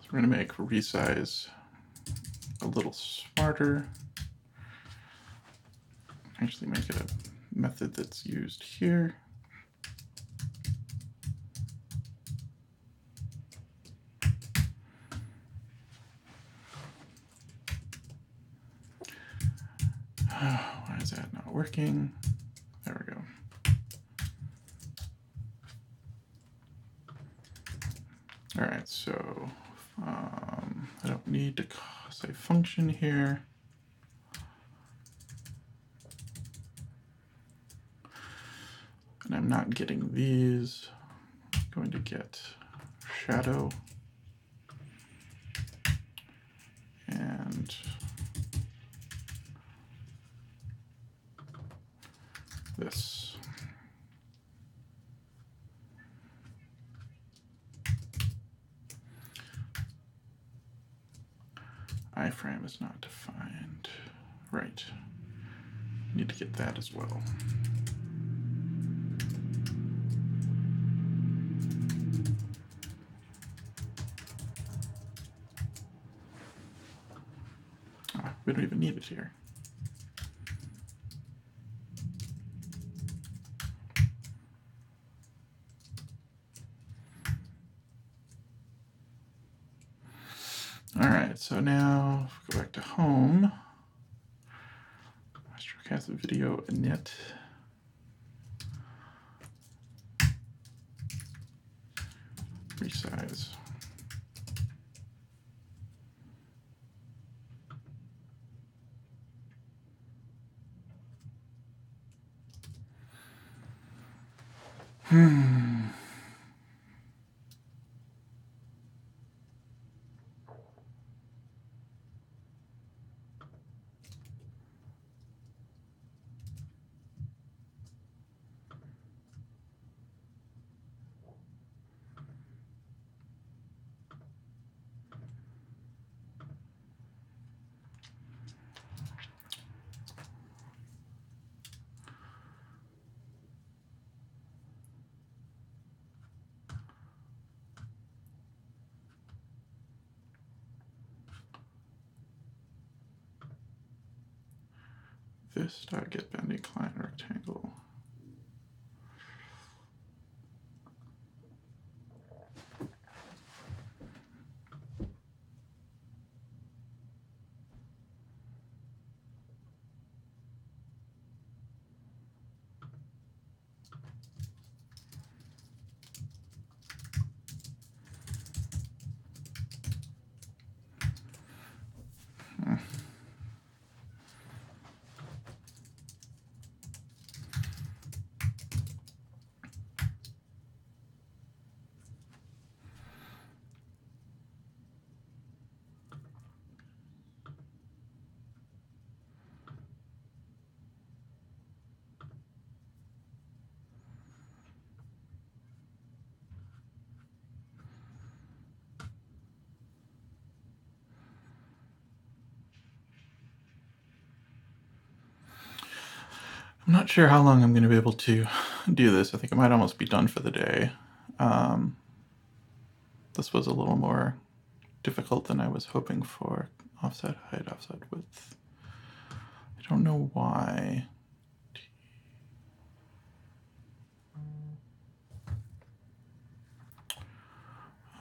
[SPEAKER 1] So we're going to make resize a little smarter. Actually make it a method that's used here. Why is that not working? There we go. All right, so um, I don't need to say function here. I'm not getting these. I'm going to get shadow and this. iframe is not defined. Right. Need to get that as well. We don't even need it here. All right, so now go back to home. Astrocast video init. Resize. Hmm. This dot get bounding client rectangle. I'm not sure how long I'm going to be able to do this. I think I might almost be done for the day. Um, this was a little more difficult than I was hoping for. Offset height, offset width. I don't know why.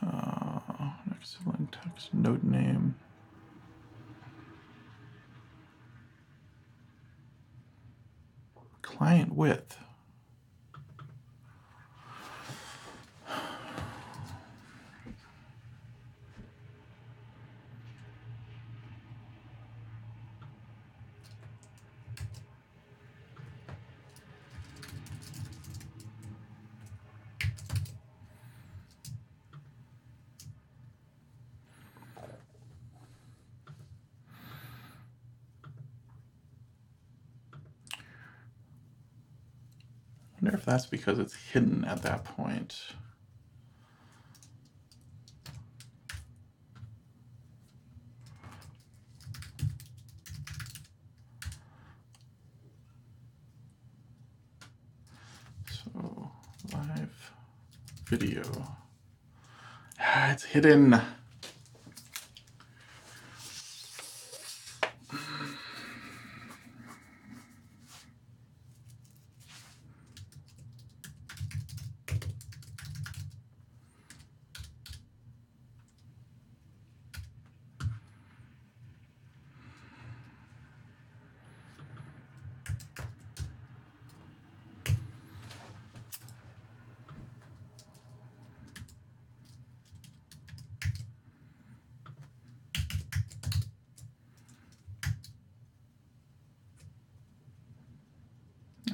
[SPEAKER 1] Uh, next text, node name. client width. wonder if that's because it's hidden at that point. So, live video. Ah, it's hidden.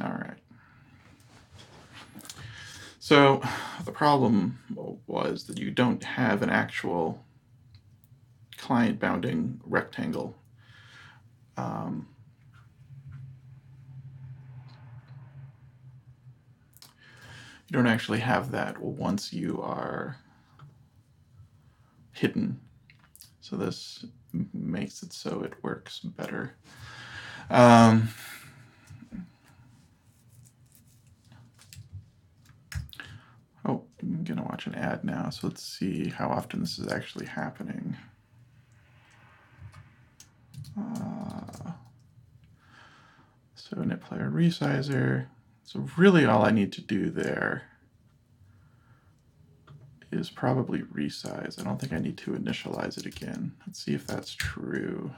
[SPEAKER 1] All right. So the problem was that you don't have an actual client bounding rectangle. Um, you don't actually have that once you are hidden. So this makes it so it works better. Um, I'm gonna watch an ad now, so let's see how often this is actually happening. Uh, so init player resizer. So really all I need to do there is probably resize. I don't think I need to initialize it again. Let's see if that's true.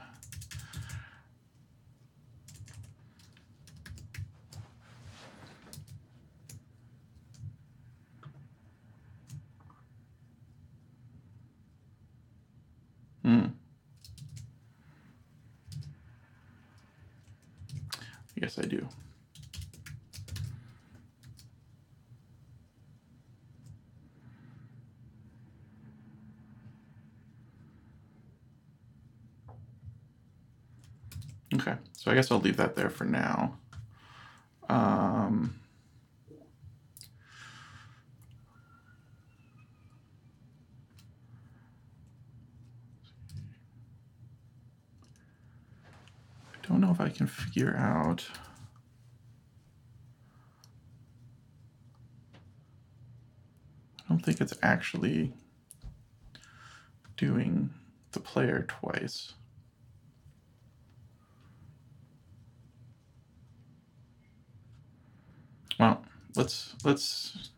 [SPEAKER 1] Hmm. Yes, I do. Okay, I guess I'll leave that there for now. Um, I don't know if I can figure out. I don't think it's actually doing the player twice. Well, let's let's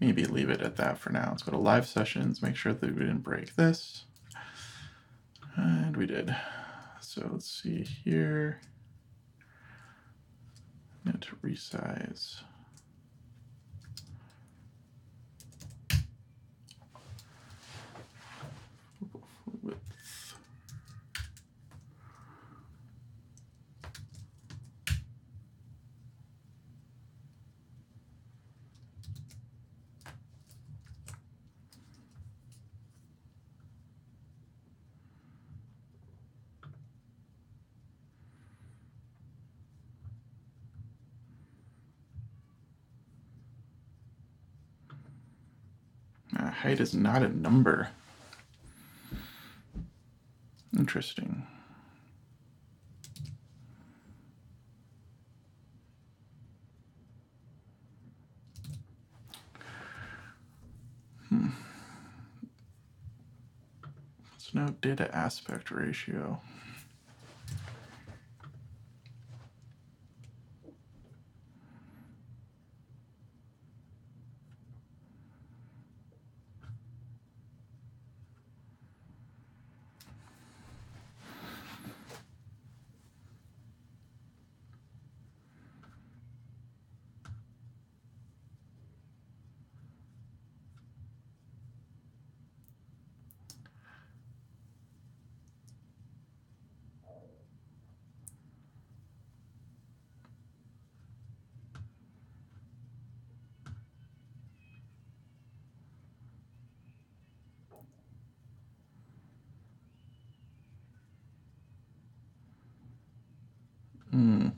[SPEAKER 1] maybe leave it at that for now. Let's go to live sessions, make sure that we didn't break this. And we did. So let's see here. init resize. Width. Uh, height is not a number. Interesting. Hmm. There's no data aspect ratio. Hmm.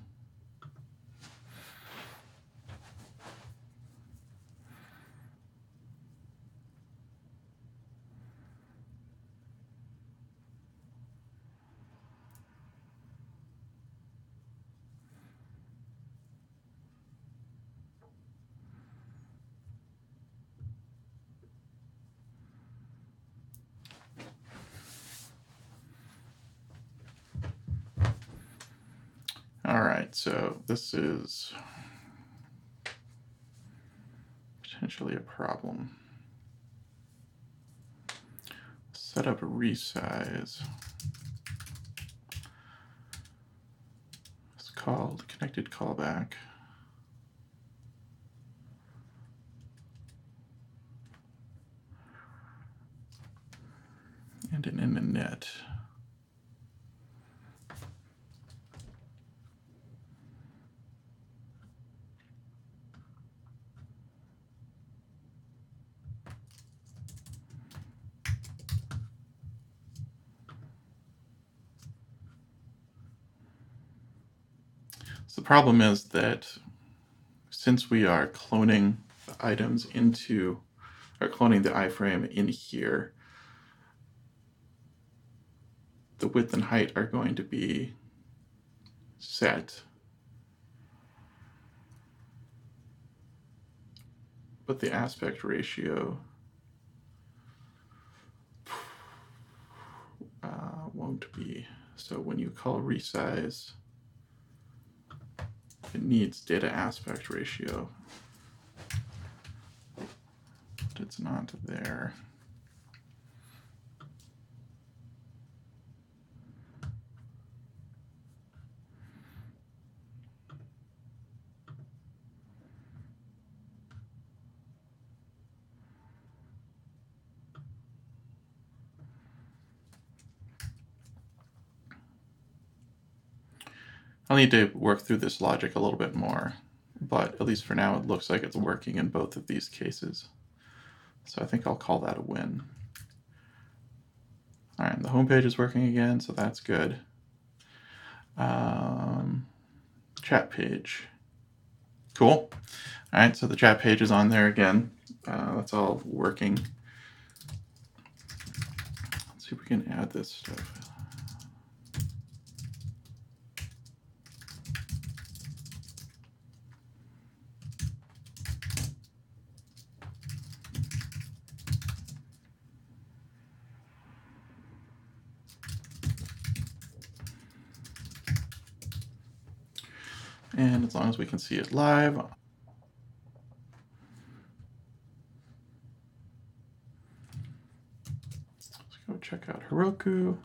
[SPEAKER 1] All right, so this is potentially a problem. Set up a resize. It's called connected callback. And an in the net. So the problem is that since we are cloning the items into, or cloning the iframe in here, the width and height are going to be set but the aspect ratio uh, won't be. So when you call resize, it needs data aspect ratio. But it's not there. I'll need to work through this logic a little bit more, but at least for now it looks like it's working in both of these cases. So I think I'll call that a win. All right, the home page is working again, so that's good. Um, chat page. Cool. All right, so the chat page is on there again. Uh, that's all working. Let's see if we can add this stuff. And as long as we can see it live, um, let's go check out Heroku.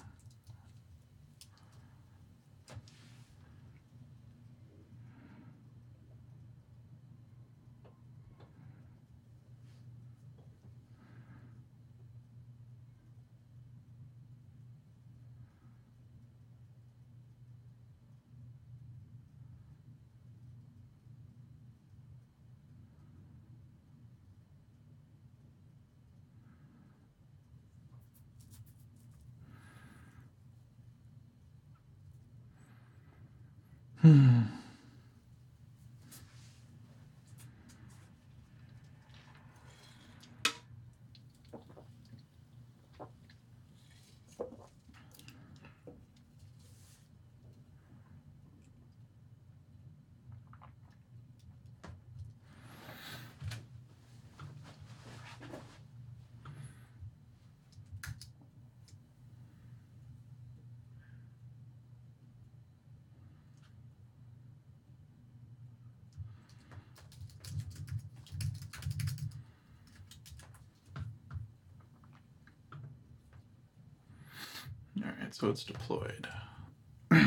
[SPEAKER 1] So it's deployed. All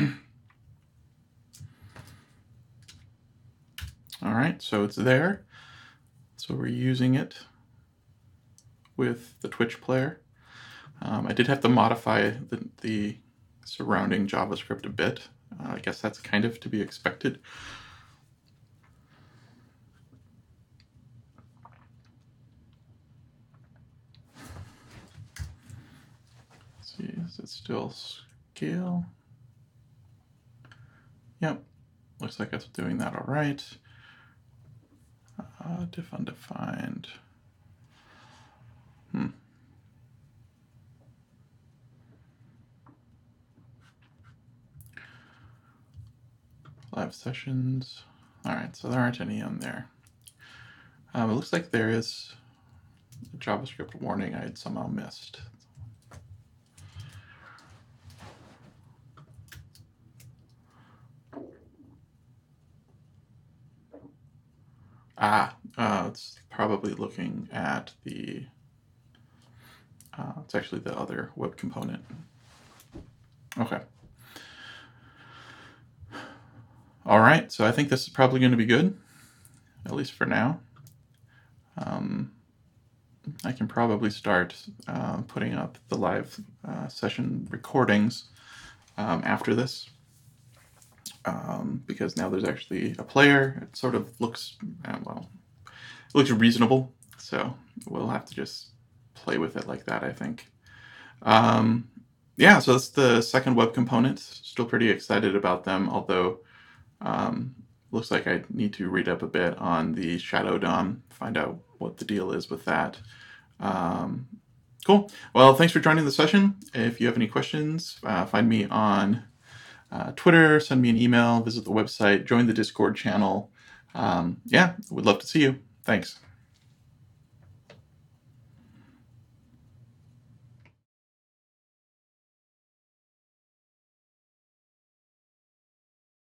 [SPEAKER 1] right, so it's there. So we're using it with the Twitch player. Um, I did have to modify the, the surrounding JavaScript a bit. Uh, I guess that's kind of to be expected. Let's see, scale? Yep, looks like it's doing that all right. Uh, diff undefined. Hmm. Live sessions. All right, so there aren't any on there. Um, it looks like there is a JavaScript warning I had somehow missed. Ah, uh, it's probably looking at the, uh, it's actually the other web component. Okay. All right, so I think this is probably going to be good, at least for now. Um, I can probably start uh, putting up the live uh, session recordings um, after this um, because now there's actually a player. It sort of looks, uh, well, it looks reasonable. So we'll have to just play with it like that, I think. Um, yeah, so that's the second web component. Still pretty excited about them, although um, looks like I need to read up a bit on the Shadow DOM, find out what the deal is with that. Um, cool. Well, thanks for joining the session. If you have any questions, uh, find me on uh, Twitter, send me an email, visit the website, join the Discord channel. Um, yeah, would love to see you. Thanks.